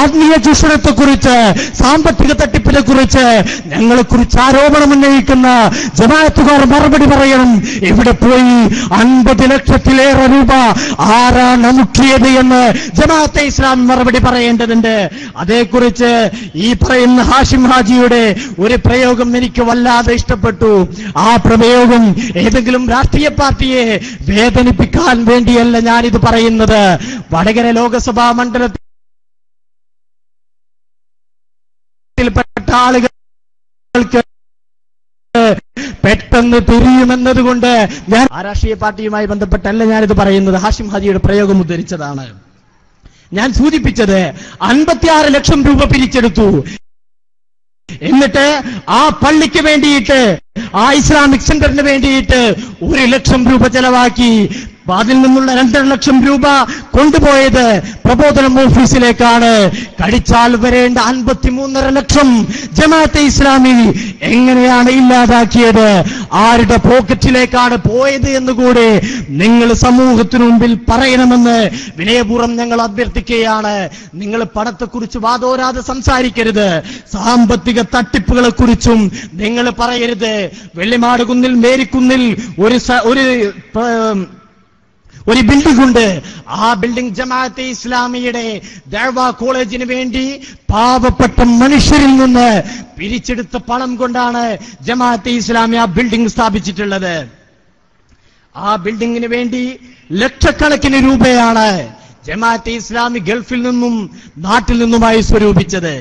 ആത്മീയ ചൂഷണത്തെ കുറിച്ച് സാമ്പത്തിക തട്ടിപ്പിനെ കുറിച്ച് ഞങ്ങളെ കുറിച്ച് ആരോപണം ഉന്നയിക്കുന്ന ജമാഅത്തുകാർ മറുപടി പറയണം. ഇവിടെ പോയി? അൻപത് ലക്ഷത്തിലേറെ രൂപ ആരാണ് മുക്കിയത് എന്ന് ജമാഅത്തെ ഇസ്ലാമി മറുപടി പറയേണ്ടതുണ്ട്. അതേക്കുറിച്ച് ഈ പറയുന്ന ഹാഷിം ഹാജിയുടെ ഒരു പ്രയോഗം എനിക്ക് വല്ലാതെ ഇഷ്ടപ്പെട്ടു. ആ പ്രയോഗം ഏതെങ്കിലും രാഷ്ട്രീയ പാർട്ടിയെ വേദനിപ്പിക്കാൻ വേണ്ടിയല്ല ഞാനിത് പറയുന്നത്. വടകര ലോകസഭാ മണ്ഡലത്തിൽപ്പെട്ട ആളുകൾക്ക് പെട്ടെന്ന് തിരിയുമെന്നതുകൊണ്ട് ഞാൻ ആ രാഷ്ട്രീയ പാർട്ടിയുമായി ബന്ധപ്പെട്ടല്ല ഞാനിത് പറയുന്നത്. ഹാഷിം ഹാജിയുടെ പ്രയോഗം ഉദ്ധരിച്ചതാണ്. ഞാൻ സൂചിപ്പിച്ചത് അൻപത്തിയാറ് ലക്ഷം രൂപ പിരിച്ചെടുത്തു. എന്നിട്ട് ആ പള്ളിക്ക് വേണ്ടിയിട്ട് ആ ഇസ്ലാമിക് സെന്ററിന് വേണ്ടിയിട്ട് ഒരു ലക്ഷം രൂപ ചെലവാക്കി അതിൽ നിന്നുള്ള രണ്ടര ലക്ഷം രൂപ കൊണ്ടുപോയത് പ്രബോധനം ഓഫീസിലേക്കാണ്. കടിച്ചാൽ വരേണ്ട അൻപത്തി മൂന്നര ലക്ഷം ജമാഅത്തെ ഇസ്ലാമി എങ്ങനെയാണ് ഇല്ലാതാക്കിയത്? ആരുടെ പോക്കറ്റിലേക്കാണ് പോയത് എന്നുകൂടെ നിങ്ങൾ സമൂഹത്തിനു മുമ്പിൽ പറയണമെന്ന് വിനയപൂർവം ഞങ്ങൾ അഭ്യർത്ഥിക്കുകയാണ്. നിങ്ങൾ പണത്തെക്കുറിച്ച് വാതോരാതെ സംസാരിക്കരുത്. സാമ്പത്തിക തട്ടിപ്പുകളെ കുറിച്ചും നിങ്ങൾ പറയരുത്. വെള്ളിമാട് കുന്നിൽ മേരിക്കുന്നിൽ ഒരു ഒരു ഒരു ബിൽഡിംഗ് ഉണ്ട്. ആ ബിൽഡിംഗ് ജമാഅത്തെ ഇസ്ലാമിയുടെ ദേവ കോളേജിന് വേണ്ടി പാവപ്പെട്ട മനുഷ്യരിൽ നിന്ന് പിരിച്ചെടുത്ത പണം കൊണ്ടാണ് ജമാഅത്തെ ഇസ്ലാമി ആ ബിൽഡിംഗ് സ്ഥാപിച്ചിട്ടുള്ളത്. ആ ബിൽഡിംഗിന് വേണ്ടി ലക്ഷക്കണക്കിന് രൂപയാണ് ജമാഅത്തെ ഇസ്ലാമി ഗൾഫിൽ നിന്നും നാട്ടിൽ നിന്നുമായി സ്വരൂപിച്ചത്.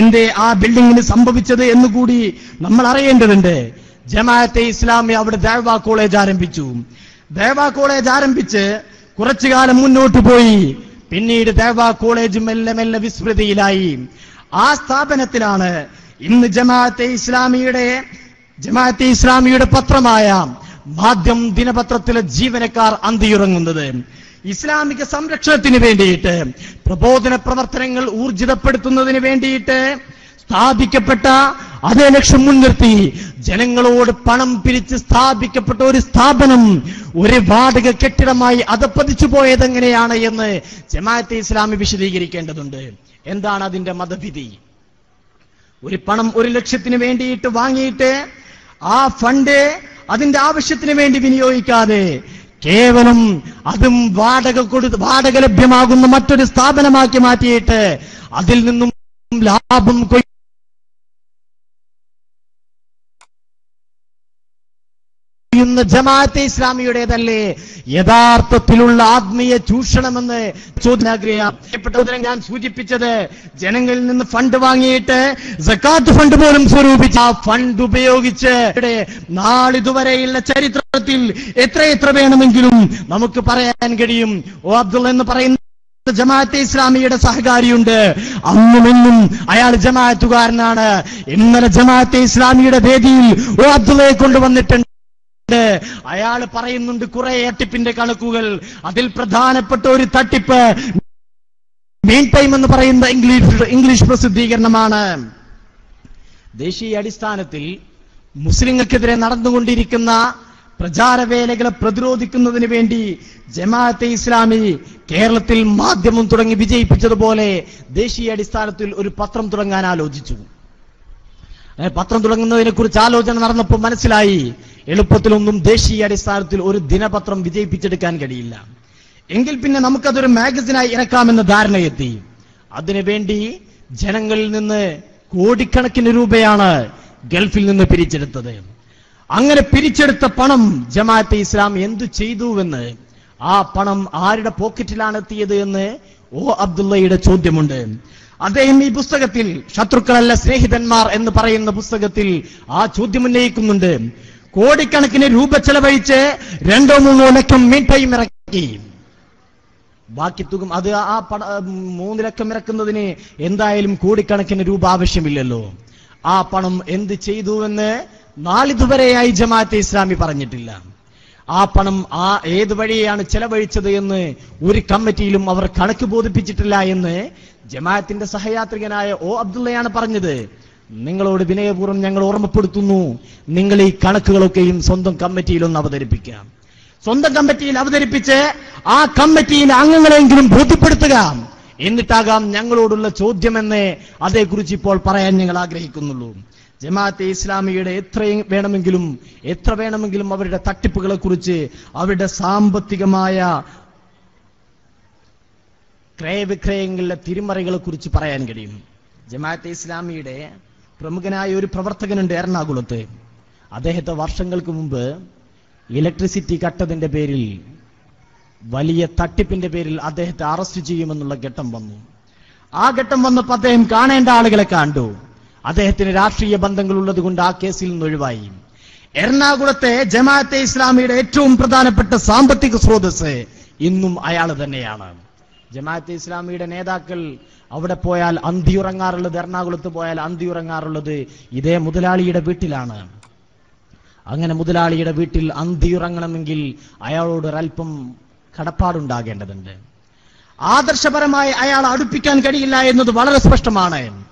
എന്തേ ആ ബിൽഡിംഗിന് സംഭവിച്ചത് എന്ന് കൂടി നമ്മൾ അറിയേണ്ടതുണ്ട്. ജമാഅത്തെ ഇസ്ലാമി അവിടെ ദേവ കോളേജ് ആരംഭിച്ചു. ദേവ കോളേജ് ആരംഭിച്ച് കുറച്ചു കാലം മുന്നോട്ട് പോയി. പിന്നീട് ദേവ കോളേജ് മെല്ലെ മെല്ലെ വിസ്മൃതിയിലായി. ആ സ്ഥാപനത്തിലാണ് ഇന്ന് ജമാഅത്തെ ഇസ്ലാമിയുടെ ജമാഅത്തെ ഇസ്ലാമിയുടെ പത്രമായ മാധ്യം ദിനപത്രത്തിലെ ജീവനക്കാർ അന്തിയുറങ്ങുന്നത്. ഇസ്ലാമിക സംരക്ഷണത്തിന് വേണ്ടിയിട്ട് പ്രബോധന പ്രവർത്തനങ്ങൾ ഊർജിതപ്പെടുത്തുന്നതിന് വേണ്ടിയിട്ട് സ്ഥാപിക്കപ്പെട്ട അതേ ലക്ഷ്യം മുൻനിർത്തി. ജനങ്ങളോട് പണം പിരിച്ച് സ്ഥാപിക്കപ്പെട്ട ഒരു സ്ഥാപനം ഒരു വാടക കെട്ടിടമായി അതപ്പതിച്ചു പോയത് എങ്ങനെയാണ് എന്ന് ജമാഅത്തെ ഇസ്ലാമി വിശദീകരിക്കേണ്ടതുണ്ട്. എന്താണ് അതിന്റെ മതവിധി? ഒരു പണം ഒരു ലക്ഷ്യത്തിന് വേണ്ടിയിട്ട് വാങ്ങിയിട്ട് ആ ഫണ്ട് അതിന്റെ ആവശ്യത്തിന് വേണ്ടി വിനിയോഗിക്കാതെ കേവലം അതും വാടക കൊടുത്ത് വാടക ലഭ്യമാകുന്ന മറ്റൊരു സ്ഥാപനമാക്കി മാറ്റിയിട്ട് അതിൽ നിന്നും ലാഭം കൊയ്യ ചെയ്യുന്ന ജമാഅത്തെ ഇസ്ലാമിയുടേതല്ലേ? യഥാർത്ഥത്തിലുള്ള ആത്മീയ ചൂഷണമെന്ന് ചോദ്യം ഞാൻ സൂചിപ്പിച്ചത് ജനങ്ങളിൽ നിന്ന് ഫണ്ട് വാങ്ങിയിട്ട് സക്കാത്ത് ഫണ്ട് പോലും സ്വരൂപിച്ച് ആ ഫണ്ട് ഉപയോഗിച്ച് നാളിതുവരെയുള്ള ചരിത്രത്തിൽ എത്ര എത്ര വേണമെങ്കിലും നമുക്ക് പറയാൻ കഴിയും. ഓ അബ്ദുൾ എന്ന് പറയുന്ന ജമാഅത്തെ ഇസ്ലാമിയുടെ സഹകാരിയുണ്ട്. അന്നും എന്നും അയാൾ ജമാഅത്തുകാരനാണ്. ഇന്നലെ ജമാഅത്തെ ഇസ്ലാമിയുടെ വേദിയിൽ ഓ അബ്ദുള്ളയെ കൊണ്ടുവന്നിട്ടുണ്ട്. അയാൾ പറയുന്നുണ്ട് കുറെ ഏട്ടിപ്പിന്റെ കണക്കുകൾ. അതിൽ പ്രധാനപ്പെട്ട ഒരു തട്ടിപ്പ് മീൻ ടൈം എന്ന് പറയുന്ന ഇംഗ്ലീഷ് ഇംഗ്ലീഷ് പ്രസിദ്ധീകരണമാണ്. ദേശീയ അടിസ്ഥാനത്തിൽ മുസ്ലിങ്ങൾക്കെതിരെ നടന്നുകൊണ്ടിരിക്കുന്ന പ്രചാരവേലകളെ പ്രതിരോധിക്കുന്നതിന് വേണ്ടി ജമാഅത്തെ ഇസ്ലാമി കേരളത്തിൽ മാധ്യമം തുടങ്ങി വിജയിപ്പിച്ചതുപോലെ ദേശീയ അടിസ്ഥാനത്തിൽ ഒരു പത്രം തുടങ്ങാൻ ആലോചിച്ചു. പത്രം തുടങ്ങുന്നതിനെ കുറിച്ച് ആലോചന നടന്നപ്പോൾ മനസ്സിലായി. എളുപ്പത്തിലൊന്നും ദേശീയ അടിസ്ഥാനത്തിൽ ഒരു ദിനപത്രം വിജയിപ്പിച്ചെടുക്കാൻ കഴിയില്ല. എങ്കിൽ പിന്നെ നമുക്കതൊരു മാഗസിനായി ഇറക്കാമെന്ന ധാരണയെത്തി. അതിനുവേണ്ടി ജനങ്ങളിൽ നിന്ന് കോടിക്കണക്കിന് രൂപയാണ് ഗൾഫിൽ നിന്ന് പിരിച്ചെടുത്തത്. അങ്ങനെ പിരിച്ചെടുത്ത പണം ജമാഅത്തെ ഇസ്ലാം എന്തു ചെയ്തുവെന്ന് ആ പണം ആരുടെ പോക്കറ്റിലാണ് എത്തിയത് എന്ന് ഓ അബ്ദുള്ളയുടെ ചോദ്യമുണ്ട്. അദ്ദേഹം ഈ പുസ്തകത്തിൽ ശത്രുക്കളല്ല സ്നേഹിതന്മാർ എന്ന് പറയുന്ന പുസ്തകത്തിൽ ആ ചോദ്യം ഉന്നയിക്കുന്നുണ്ട്. കോടിക്കണക്കിന് രൂപ ചെലവഴിച്ച് രണ്ടോ മൂന്നോ ലക്ഷം മീൻ ടൈം ഇറക്കി. ബാക്കി തുക അത് ആ പട മൂന്ന് ലക്ഷം ഇറക്കുന്നതിന് എന്തായാലും കോടിക്കണക്കിന് രൂപ ആവശ്യമില്ലല്ലോ. ആ പണം എന്ത് ചെയ്തുവെന്ന് നാളിതുവരെയായി ജമാഅത്തെ ഇസ്ലാമി പറഞ്ഞിട്ടില്ല. ആ പണം ആ ഏത് വഴിയാണ് ചെലവഴിച്ചത് എന്ന് ഒരു കമ്മിറ്റിയിലും അവർ കണക്ക് ബോധിപ്പിച്ചിട്ടില്ല എന്ന് ജമാഅത്തിന്റെ സഹയാത്രികനായ ഓ അബ്ദുള്ളയാണ് പറഞ്ഞത്. നിങ്ങളോട് വിനയപൂർവം ഞങ്ങൾ ഓർമ്മപ്പെടുത്തുന്നു. നിങ്ങൾ ഈ കണക്കുകളൊക്കെയും സ്വന്തം കമ്മിറ്റിയിൽ ഒന്ന് അവതരിപ്പിക്കാം സ്വന്തം കമ്മിറ്റിയിൽ അവതരിപ്പിച്ച് ആ കമ്മിറ്റിയിൽ അംഗങ്ങളെങ്കിലും ബോധ്യപ്പെടുത്തുക. എന്നിട്ടാകാം ഞങ്ങളോടുള്ള ചോദ്യമെന്ന് അതേക്കുറിച്ച് ഇപ്പോൾ പറയാൻ ഞങ്ങൾ ആഗ്രഹിക്കുന്നുള്ളൂ. ജമാഅത്തെ ഇസ്ലാമിയുടെ എത്രയും വേണമെങ്കിലും എത്ര വേണമെങ്കിലും അവരുടെ തട്ടിപ്പുകളെ കുറിച്ച് അവരുടെ സാമ്പത്തികമായ ക്രയവിക്രയങ്ങളിലെ തിരിമറികളെ കുറിച്ച് പറയാൻ കഴിയും. ജമാഅത്തെ ഇസ്ലാമിയുടെ പ്രമുഖനായ ഒരു പ്രവർത്തകനുണ്ട് എറണാകുളത്ത്. അദ്ദേഹത്തെ വർഷങ്ങൾക്ക് മുമ്പ് ഇലക്ട്രിസിറ്റി കട്ടതിന്റെ പേരിൽ വലിയ തട്ടിപ്പിന്റെ പേരിൽ അദ്ദേഹത്തെ അറസ്റ്റ് ചെയ്യുമെന്നുള്ള ഘട്ടം വന്നു. ആ ഘട്ടം വന്നപ്പോൾ അദ്ദേഹം കാണേണ്ട ആളുകളെ കണ്ടു. അദ്ദേഹത്തിന് രാഷ്ട്രീയ ബന്ധങ്ങൾ ഉള്ളത് കൊണ്ട് ആ കേസിൽ നിന്ന് ഒഴിവായി. എറണാകുളത്തെ ജമാഅത്തെ ഇസ്ലാമിയുടെ ഏറ്റവും പ്രധാനപ്പെട്ട സാമ്പത്തിക സ്രോതസ് ഇന്നും അയാൾ തന്നെയാണ്. ജമാഅത്തെ ഇസ്ലാമിയുടെ നേതാക്കൾ അവിടെ പോയാൽ അന്തിയുറങ്ങാറുള്ളത് എറണാകുളത്ത് പോയാൽ അന്തിയുറങ്ങാറുള്ളത് ഇതേ മുതലാളിയുടെ വീട്ടിലാണ്. അങ്ങനെ മുതലാളിയുടെ വീട്ടിൽ അന്തിയുറങ്ങണമെങ്കിൽ അയാളോട് ഒരല്പം കടപ്പാടുണ്ടാകേണ്ടതുണ്ട്. ആദർശപരമായി അയാൾ അടുപ്പിക്കാൻ കഴിയില്ല എന്നത് വളരെ സ്പഷ്ടമാണ്.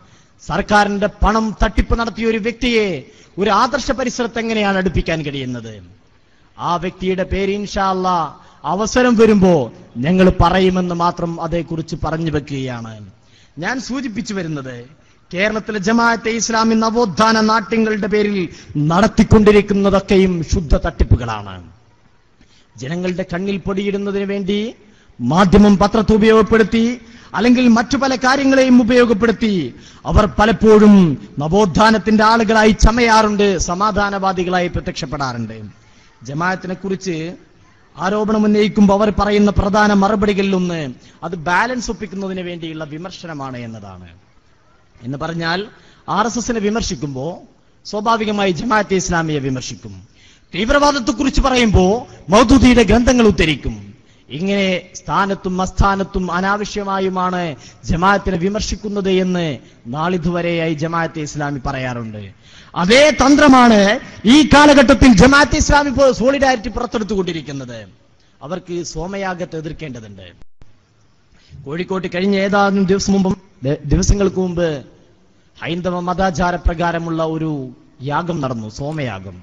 സർക്കാരിന്റെ പണം തട്ടിപ്പ് നടത്തിയ ഒരു വ്യക്തിയെ ഒരു ആദർശ പരിസരത്ത് എങ്ങനെയാണ് അടുപ്പിക്കാൻ കഴിയുന്നത്? ആ വ്യക്തിയുടെ പേര് ഇൻഷാല്ല അവസരം വരുമ്പോ ഞങ്ങൾ പറയുമെന്ന് മാത്രം അതേക്കുറിച്ച് പറഞ്ഞു വെക്കുകയാണ്. ഞാൻ സൂചിപ്പിച്ചു വരുന്നത് കേരളത്തിലെ ജമാഅത്തെ ഇസ്ലാമി നവോത്ഥാന നാട്യങ്ങളുടെ പേരിൽ നടത്തിക്കൊണ്ടിരിക്കുന്നതൊക്കെയും ശുദ്ധ തട്ടിപ്പുകളാണ്. ജനങ്ങളുടെ കണ്ണിൽ പൊടിയിടുന്നതിന് വേണ്ടി മാധ്യമം പത്രത്തെ ഉപയോഗപ്പെടുത്തി അല്ലെങ്കിൽ മറ്റു പല കാര്യങ്ങളെയും ഉപയോഗപ്പെടുത്തി അവർ പലപ്പോഴും നവോത്ഥാനത്തിന്റെ ആളുകളായി ചമയാറുണ്ട് സമാധാനവാദികളായി പ്രത്യക്ഷപ്പെടാറുണ്ട്. ജമാഅത്തിനെ കുറിച്ച് ആരോപണം ഉന്നയിക്കുമ്പോൾ അവർ പറയുന്ന പ്രധാന മറുപടികളിൽ ഒന്ന് അത് ബാലൻസ് ഒപ്പിക്കുന്നതിന് വേണ്ടിയുള്ള വിമർശനമാണ് എന്നതാണ്. എന്ന് പറഞ്ഞാൽ ആർ എസ് എസിനെ വിമർശിക്കുമ്പോൾ സ്വാഭാവികമായി ജമാഅത്തെ ഇസ്ലാമിയെ വിമർശിക്കും. തീവ്രവാദത്തെക്കുറിച്ച് പറയുമ്പോൾ മൗദൂദിയുടെ ഗ്രന്ഥങ്ങൾ ഉദ്ധരിക്കും. ഇങ്ങനെ സ്ഥാനത്തും അസ്ഥാനത്തും അനാവശ്യമായുമാണ് ജമാഅത്തിനെ വിമർശിക്കുന്നത് എന്ന് നാളിതുവരെയായി ജമാഅത്തെ ഇസ്ലാമി പറയാറുണ്ട്. അതേ തന്ത്രമാണ് ഈ കാലഘട്ടത്തിൽ ജമാഅത്ത് ഇസ്ലാമി സോളിഡാരിറ്റി പുറത്തെടുത്തുകൊണ്ടിരിക്കുന്നത്. അവർക്ക് സോമയാഗത്തെ എതിർക്കേണ്ടതുണ്ട്. കോഴിക്കോട്ട് കഴിഞ്ഞ ഏതാനും ദിവസം മുമ്പ് ദിവസങ്ങൾക്ക് മുമ്പ് ഹൈന്ദവ മതാചാര പ്രകാരമുള്ള ഒരു യാഗം നടന്നു സോമയാഗം.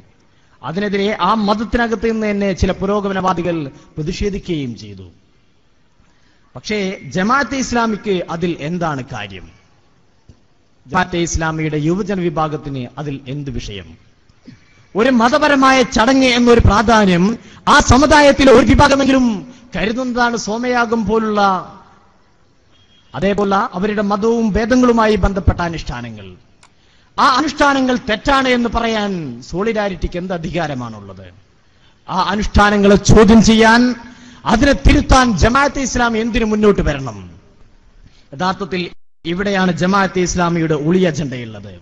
അതിനെതിരെ ആ മതത്തിനകത്ത് നിന്ന് തന്നെ ചില പുരോഗമനവാദികൾ പ്രതിഷേധിക്കുകയും ചെയ്തു. പക്ഷേ ജമാഅത്ത് ഇസ്ലാമിക്ക് അതിൽ എന്താണ് കാര്യം? ജമാഅത്തെ ഇസ്ലാമിയുടെ യുവജന വിഭാഗത്തിന് അതിൽ എന്ത് വിഷയം? ഒരു മതപരമായ ചടങ്ങ് എന്നൊരു പ്രാധാന്യം ആ സമുദായത്തിലെ ഒരു വിഭാഗമെങ്കിലും കരുതുന്നതാണ് സോമയാഗം പോലുള്ള അതേപോലെ അവരുടെ മതവും ഭേദങ്ങളുമായി ബന്ധപ്പെട്ട അനുഷ്ഠാനങ്ങൾ. ആ അനുഷ്ഠാനങ്ങൾ തെറ്റാണ് എന്ന് പറയാൻ സോളിഡാരിറ്റിക്ക് എന്ത് അധികാരമാണുള്ളത്? ആ അനുഷ്ഠാനങ്ങളെ ചോദ്യം ചെയ്യാൻ അതിനെ തിരുത്താൻ ജമാഅത്തെ ഇസ്ലാം എന്തിനു മുന്നോട്ട് വരണം? യഥാർത്ഥത്തിൽ ഇവിടെയാണ് ജമാഅത്തെ ഇസ്ലാമിയുടെ ഒളി അജണ്ടയുള്ളത്.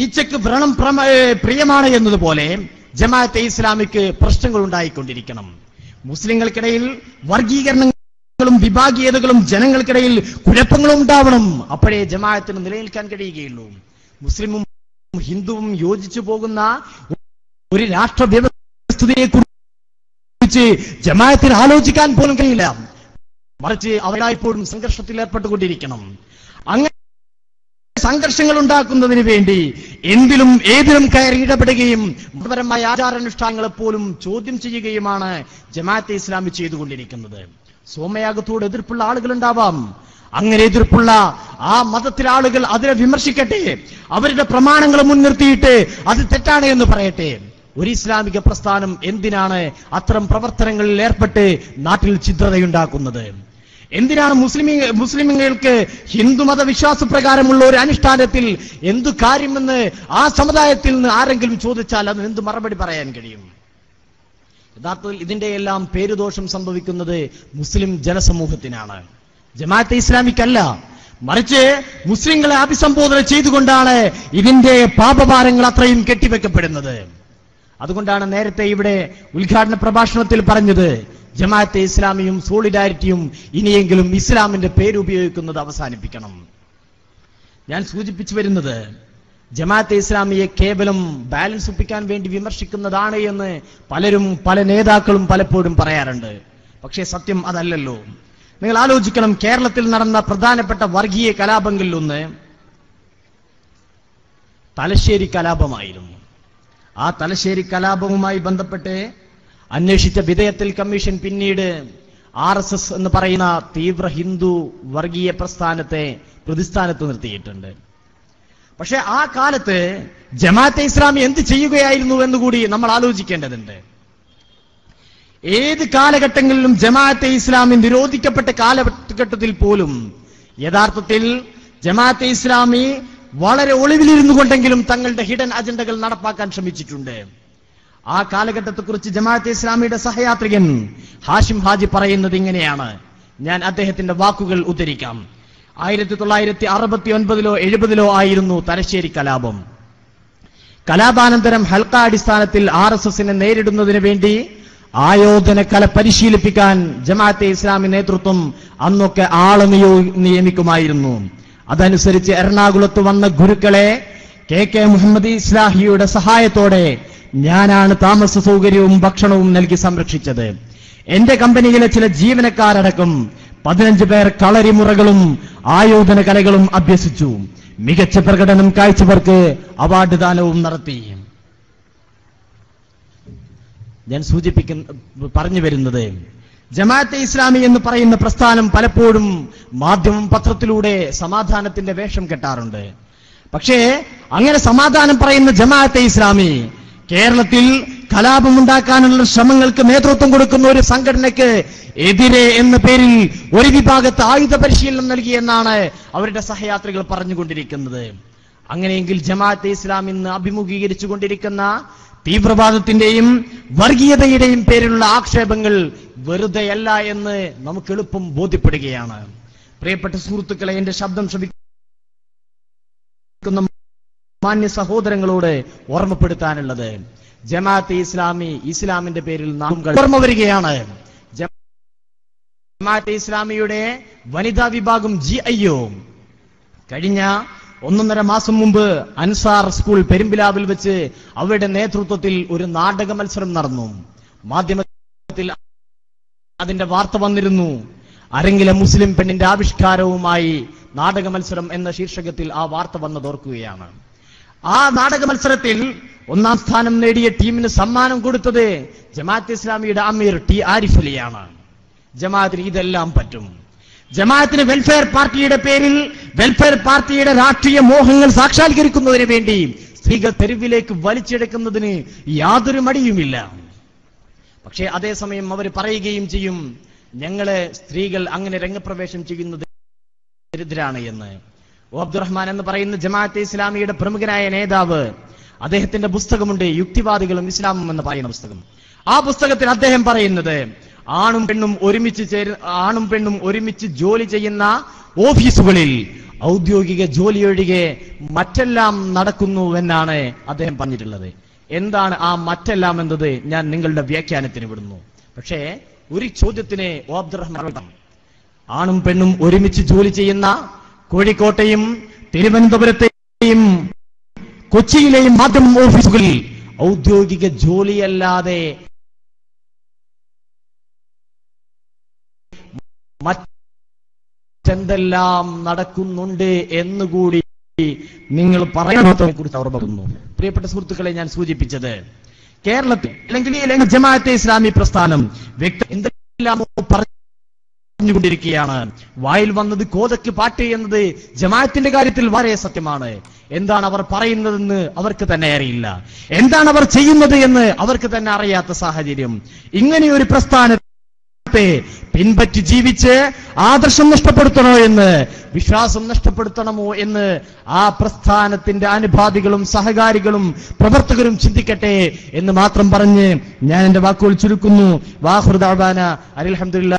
ഈച്ചക്ക് വ്രണം പ്രിയമാണ് എന്നതുപോലെ ജമാഅത്തെ ഇസ്ലാമിക്ക് പ്രശ്നങ്ങൾ ഉണ്ടായിക്കൊണ്ടിരിക്കണം. മുസ്ലിങ്ങൾക്കിടയിൽ വർഗീകരണങ്ങളും വിഭാഗീയതകളും ജനങ്ങൾക്കിടയിൽ കുഴപ്പങ്ങളും ഉണ്ടാവണം. അപ്പോഴേ ജമാഅത്തിന് നിലനിൽക്കാൻ കഴിയുകയുള്ളൂ. മുസ്ലിമും ഹിന്ദുവും യോജിച്ചു പോകുന്ന ഒരു രാഷ്ട്ര വ്യവസ്ഥയെ കുറിച്ച് ജമാഅത്തിന് ആലോചിക്കാൻ പോലും കഴിയില്ല. മറിച്ച് അവരായിപ്പോഴും സംഘർഷത്തിൽ ഏർപ്പെട്ടുകൊണ്ടിരിക്കണം. അങ്ങനെ സംഘർഷങ്ങൾ ഉണ്ടാക്കുന്നതിന് വേണ്ടി എന്തിലും ഏതിലും കയറി ഇടപെടുകയും മതപരമായ ആചാരാനുഷ്ഠാനങ്ങളെ പോലും ചോദ്യം ചെയ്യുകയുമാണ് ജമാഅത്തെ ഇസ്ലാമി ചെയ്തുകൊണ്ടിരിക്കുന്നത്. സോമയാഗത്തോട് എതിർപ്പുള്ള ആളുകൾ ഉണ്ടാവാം അങ്ങനെ എതിർപ്പുള്ള ആ മതത്തിലെ ആളുകൾ അതിനെ വിമർശിക്കട്ടെ. അവരുടെ പ്രമാണങ്ങൾ മുൻനിർത്തിയിട്ട് അത് തെറ്റാണ് എന്ന് പറയട്ടെ. ഒരു ഇസ്ലാമിക പ്രസ്ഥാനം എന്തിനാണ് അത്തരം പ്രവർത്തനങ്ങളിൽ ഏർപ്പെട്ട് നാട്ടിൽ ഛിദ്രതയുണ്ടാക്കുന്നത്? എന്തിനാണ് മുസ്ലിം മുസ്ലിമുകൾക്ക് ഹിന്ദുമത വിശ്വാസപ്രകാരമുള്ള ഒരു അനുഷ്ഠാനത്തിൽ എന്തു കാര്യമെന്ന് ആ സമുദായത്തിൽ നിന്ന് ആരെങ്കിലും ചോദിച്ചാൽ അതിന് എന്ത് മറുപടി പറയാൻ കഴിയും? യഥാർത്ഥത്തിൽ ഇതിന്റെ എല്ലാം പേരുദോഷം സംഭവിക്കുന്നത് മുസ്ലിം ജനസമൂഹത്തിനാണ്. ജമാഅത്തെ ഇസ്ലാമിക്കല്ല. മറിച്ച് മുസ്ലിങ്ങളെ അഭിസംബോധന ചെയ്തുകൊണ്ടാണ് ഇതിന്റെ പാപഭാരങ്ങൾ അത്രയും കെട്ടിവെക്കപ്പെടുന്നത്. അതുകൊണ്ടാണ് നേരത്തെ ഇവിടെ ഉദ്ഘാടന പ്രഭാഷണത്തിൽ പറഞ്ഞത് ജമാഅത്തെ ഇസ്ലാമിയും സോളിഡാരിറ്റിയും ഇനിയെങ്കിലും ഇസ്ലാമിന്റെ പേരുപയോഗിക്കുന്നത് അവസാനിപ്പിക്കണം. ഞാൻ സൂചിപ്പിച്ചു വരുന്നത് ജമാഅത്തെ ഇസ്ലാമിയെ കേവലം ബാലൻസ് ഒപ്പിക്കാൻ വേണ്ടി വിമർശിക്കുന്നതാണ് എന്ന് പലരും പല നേതാക്കളും പലപ്പോഴും പറയാറുണ്ട്. പക്ഷേ സത്യം അതല്ലല്ലോ. നിങ്ങൾ ആലോചിക്കണം കേരളത്തിൽ നടന്ന പ്രധാനപ്പെട്ട വർഗീയ കലാപങ്ങളിലൊന്ന് തലശ്ശേരി കലാപമായിരുന്നു. ആ തലശ്ശേരി കലാപവുമായി ബന്ധപ്പെട്ട് അന്വേഷിച്ച വിധേയത്തിൽ കമ്മീഷൻ പിന്നീട് ആർ എസ് എസ് എന്ന് പറയുന്ന തീവ്ര ഹിന്ദു വർഗീയ പ്രസ്ഥാനത്തെ പ്രതിസ്ഥാനത്ത് നിർത്തിയിട്ടുണ്ട്. പക്ഷേ ആ കാലത്ത് ജമാഅത്തെ ഇസ്ലാമി എന്ത് ചെയ്യുകയായിരുന്നു എന്നുകൂടി നമ്മൾ ആലോചിക്കേണ്ടതുണ്ട്. ഏത് കാലഘട്ടങ്ങളിലും ജമാഅത്തെ ഇസ്ലാമി നിരോധിക്കപ്പെട്ട കാലഘട്ടത്തിൽ പോലും യഥാർത്ഥത്തിൽ ജമാഅത്തെ ഇസ്ലാമി വളരെ ഒളിവിലിരുന്നു കൊണ്ടെങ്കിലും തങ്ങളുടെ ഹിഡൻ അജണ്ടകൾ നടപ്പാക്കാൻ ശ്രമിച്ചിട്ടുണ്ട്. ആ കാലഘട്ടത്തെക്കുറിച്ച് ജമാഅത്തെ ഇസ്ലാമിയുടെ സഹയാത്രികൻ ഹാഷിം ഹാജി പറയുന്നത് ഇങ്ങനെയാണ്. ഞാൻ അദ്ദേഹത്തിന്റെ വാക്കുകൾ ഉദ്ധരിക്കാം. ആയിരത്തി തൊള്ളായിരത്തി അറുപത്തി ഒൻപതിലോ എഴുപതിലോ ആയിരുന്നു തലശ്ശേരി കലാപം. കലാപാനന്തരം ഹൽക്ക അടിസ്ഥാനത്തിൽ ആർ എസ് എസിനെ നേരിടുന്നതിന് വേണ്ടി ആയോധന കല പരിശീലിപ്പിക്കാൻ ജമാഅത്തെ ഇസ്ലാമി നേതൃത്വം അന്നൊക്കെ ആൾ നിയോ നിയമിക്കുമായിരുന്നു. അതനുസരിച്ച് എറണാകുളത്ത് വന്ന ഗുരുക്കളെ കെ കെ മുഹമ്മദ് ഇസ്ലാഹിയുടെ സഹായത്തോടെ ഞാനാണ് താമസ സൗകര്യവും ഭക്ഷണവും നൽകി സംരക്ഷിച്ചത്. എന്റെ കമ്പനിയിലെ ചില ജീവനക്കാരടക്കം പതിനഞ്ച് പേർ കളരിമുറകളും ആയോധന കലകളും അഭ്യസിച്ചു. മികച്ച പ്രകടനം കാഴ്ചവർക്ക് അവാർഡ് ദാനവും നടത്തി. ഞാൻ സൂചിപ്പിക്കുന്ന പറഞ്ഞു വരുന്നത് ജമാഅത്തെ ഇസ്ലാമി എന്ന് പറയുന്ന പ്രസ്ഥാനം പലപ്പോഴും മാധ്യമം പത്രത്തിലൂടെ സമാധാനത്തിന്റെ വേഷം കെട്ടാറുണ്ട്. പക്ഷേ അങ്ങനെ സമാധാനം പറയുന്ന ജമാഅത്തെ ഇസ്ലാമി കേരളത്തിൽ കലാപമുണ്ടാക്കാനുള്ള ശ്രമങ്ങൾക്ക് നേതൃത്വം കൊടുക്കുന്ന ഒരു സംഘടനയ്ക്ക് എതിരെ എന്ന പേരിൽ ഒരു വിഭാഗത്ത് ആയുധ പരിശീലനം നൽകിയെന്നാണ് അവരുടെ സഹയാത്രികൾ പറഞ്ഞുകൊണ്ടിരിക്കുന്നത്. അങ്ങനെയെങ്കിൽ ജമാഅത്തെ ഇസ്ലാം ഇന്ന് അഭിമുഖീകരിച്ചു കൊണ്ടിരിക്കുന്ന തീവ്രവാദത്തിന്റെയും വർഗീയതയുടെയും പേരിലുള്ള ആക്ഷേപങ്ങൾ വെറുതെയല്ല എന്ന് നമുക്ക് എളുപ്പം ബോധ്യപ്പെടുകയാണ്. പ്രിയപ്പെട്ട സുഹൃത്തുക്കളെ എന്റെ ശബ്ദം ശ്രമിക്കുന്ന മാന്യ സഹോദരങ്ങളോട് ഓർമ്മപ്പെടുത്താനുള്ളത്. ജമാഅത്ത് ഇസ്ലാമി ഇസ്ലാമിന്റെ പേരിൽ നാം ഓർമ്മ വരികയാണ്. ജമാഅത്ത് ഇസ്ലാമിയുടെ വനിതാ വിഭാഗം ജി ഐ കഴിഞ്ഞ ഒന്നൊന്നര മാസം മുമ്പ് അൻസാർ സ്കൂൾ പെരുമ്പിലാവിൽ വെച്ച് അവരുടെ നേതൃത്വത്തിൽ ഒരു നാടക മത്സരം നടന്നു. മാധ്യമത്തിൽ അതിന്റെ വാർത്ത വന്നിരുന്നു. അരങ്ങിലെ മുസ്ലിം പെണ്ണിന്റെ ആവിഷ്കാരവുമായി നാടക മത്സരം എന്ന ശീർഷകത്തിൽ ആ വാർത്ത വന്നതോർക്കുകയാണ് ആ നാടക മത്സരത്തിൽ ഒന്നാം സ്ഥാനം നേടിയ ടീമിന് സമ്മാനം കൊടുത്തത് ജമാഅത്ത് ഇസ്ലാമിയുടെ അമീർ ടി ആരിഫ് അലിയാണ്. ജമാഅത്തിന് ഇതെല്ലാം പറ്റും. ജമാഅത്തിന് വെൽഫെയർ പാർട്ടിയുടെ പേരിൽ വെൽഫെയർ പാർട്ടിയുടെ രാഷ്ട്രീയ മോഹങ്ങൾ സാക്ഷാത്കരിക്കുന്നതിന് വേണ്ടി സ്ത്രീകൾ തെരുവിലേക്ക് വലിച്ചെടുക്കുന്നതിന് യാതൊരു മടിയുമില്ല. പക്ഷേ അതേസമയം അവർ പറയുകയും ചെയ്യും ഞങ്ങളെ സ്ത്രീകൾ അങ്ങനെ രംഗപ്രവേശം ചെയ്യുന്നത് ദരിദ്രാണ് എന്ന്. ഓ അബ്ദുറഹ്മാൻ എന്ന് പറയുന്ന ജമാഅത്തെ ഇസ്ലാമിയുടെ പ്രമുഖനായ നേതാവ് അദ്ദേഹത്തിന്റെ പുസ്തകമുണ്ട് യുക്തിവാദികളും ഇസ്ലാമും എന്ന് പറയുന്ന പുസ്തകം. ആ പുസ്തകത്തിൽ അദ്ദേഹം പറയുന്നത് ആണും പെണ്ണും ഒരുമിച്ച് ചേര് ആണും പെണ്ണും ഒരുമിച്ച് ജോലി ചെയ്യുന്ന ഓഫീസുകളിൽ ഔദ്യോഗിക ജോലി ഒഴികെ മറ്റെല്ലാം നടക്കുന്നു എന്നാണ് അദ്ദേഹം പറഞ്ഞിട്ടുള്ളത് എന്താണ് ആ മറ്റെല്ലാം എന്നത് ഞാൻ നിങ്ങളുടെ വ്യാഖ്യാനത്തിന് വിടുന്നു പക്ഷേ ഒരു ചോദ്യത്തിന്. ആണും പെണ്ണും ഒരുമിച്ച് ജോലി ചെയ്യുന്ന കോഴിക്കോട്ടെയും തിരുവനന്തപുരത്തെയും കൊച്ചിയിലെയും മാധ്യമ ഓഫീസുകളിൽ ഔദ്യോഗിക ജോലിയല്ലാതെ മറ്റെന്തെല്ലാം നടക്കുന്നുണ്ട് എന്നുകൂടി നിങ്ങൾ പറയുന്നതിനെ കുറിച്ച് ഓർമ്മക്കുന്നു പ്രിയപ്പെട്ട സുഹൃത്തുക്കളെ ഞാൻ സൂചിപ്പിച്ചത് കേരളത്തിൽ അല്ലെങ്കിൽ ജമാഅത്തെ ഇസ്ലാമി പ്രസ്ഥാനം വ്യക്തി എന്തെല്ലാമോ പറഞ്ഞുകൊണ്ടിരിക്കുകയാണ്. വായിൽ വന്നത് കോതക്ക് പാട്ട് എന്നത് ജമാഅത്തിന്റെ കാര്യത്തിൽ വളരെ സത്യമാണ്. എന്താണ് അവർ പറയുന്നതെന്ന് അവർക്ക് തന്നെ അറിയില്ല. എന്താണ് അവർ ചെയ്യുന്നത് എന്ന് അവർക്ക് തന്നെ അറിയാത്ത സാഹചര്യം. ഇങ്ങനെയൊരു പ്രസ്ഥാനത്തെ പിൻപറ്റി ജീവിച്ച് ആദർശം നഷ്ടപ്പെടുത്തണോ എന്ന് വിശ്വാസം നഷ്ടപ്പെടുത്തണമോ എന്ന് ആ പ്രസ്ഥാനത്തിന്റെ അനുഭാവികളും സഹകാരികളും പ്രവർത്തകരും ചിന്തിക്കട്ടെ എന്ന് മാത്രം പറഞ്ഞ് ഞാൻ എന്റെ വാക്കുകൾ ചുരുക്കുന്നു. വാഹൃദാബാന അലഹമുല്ല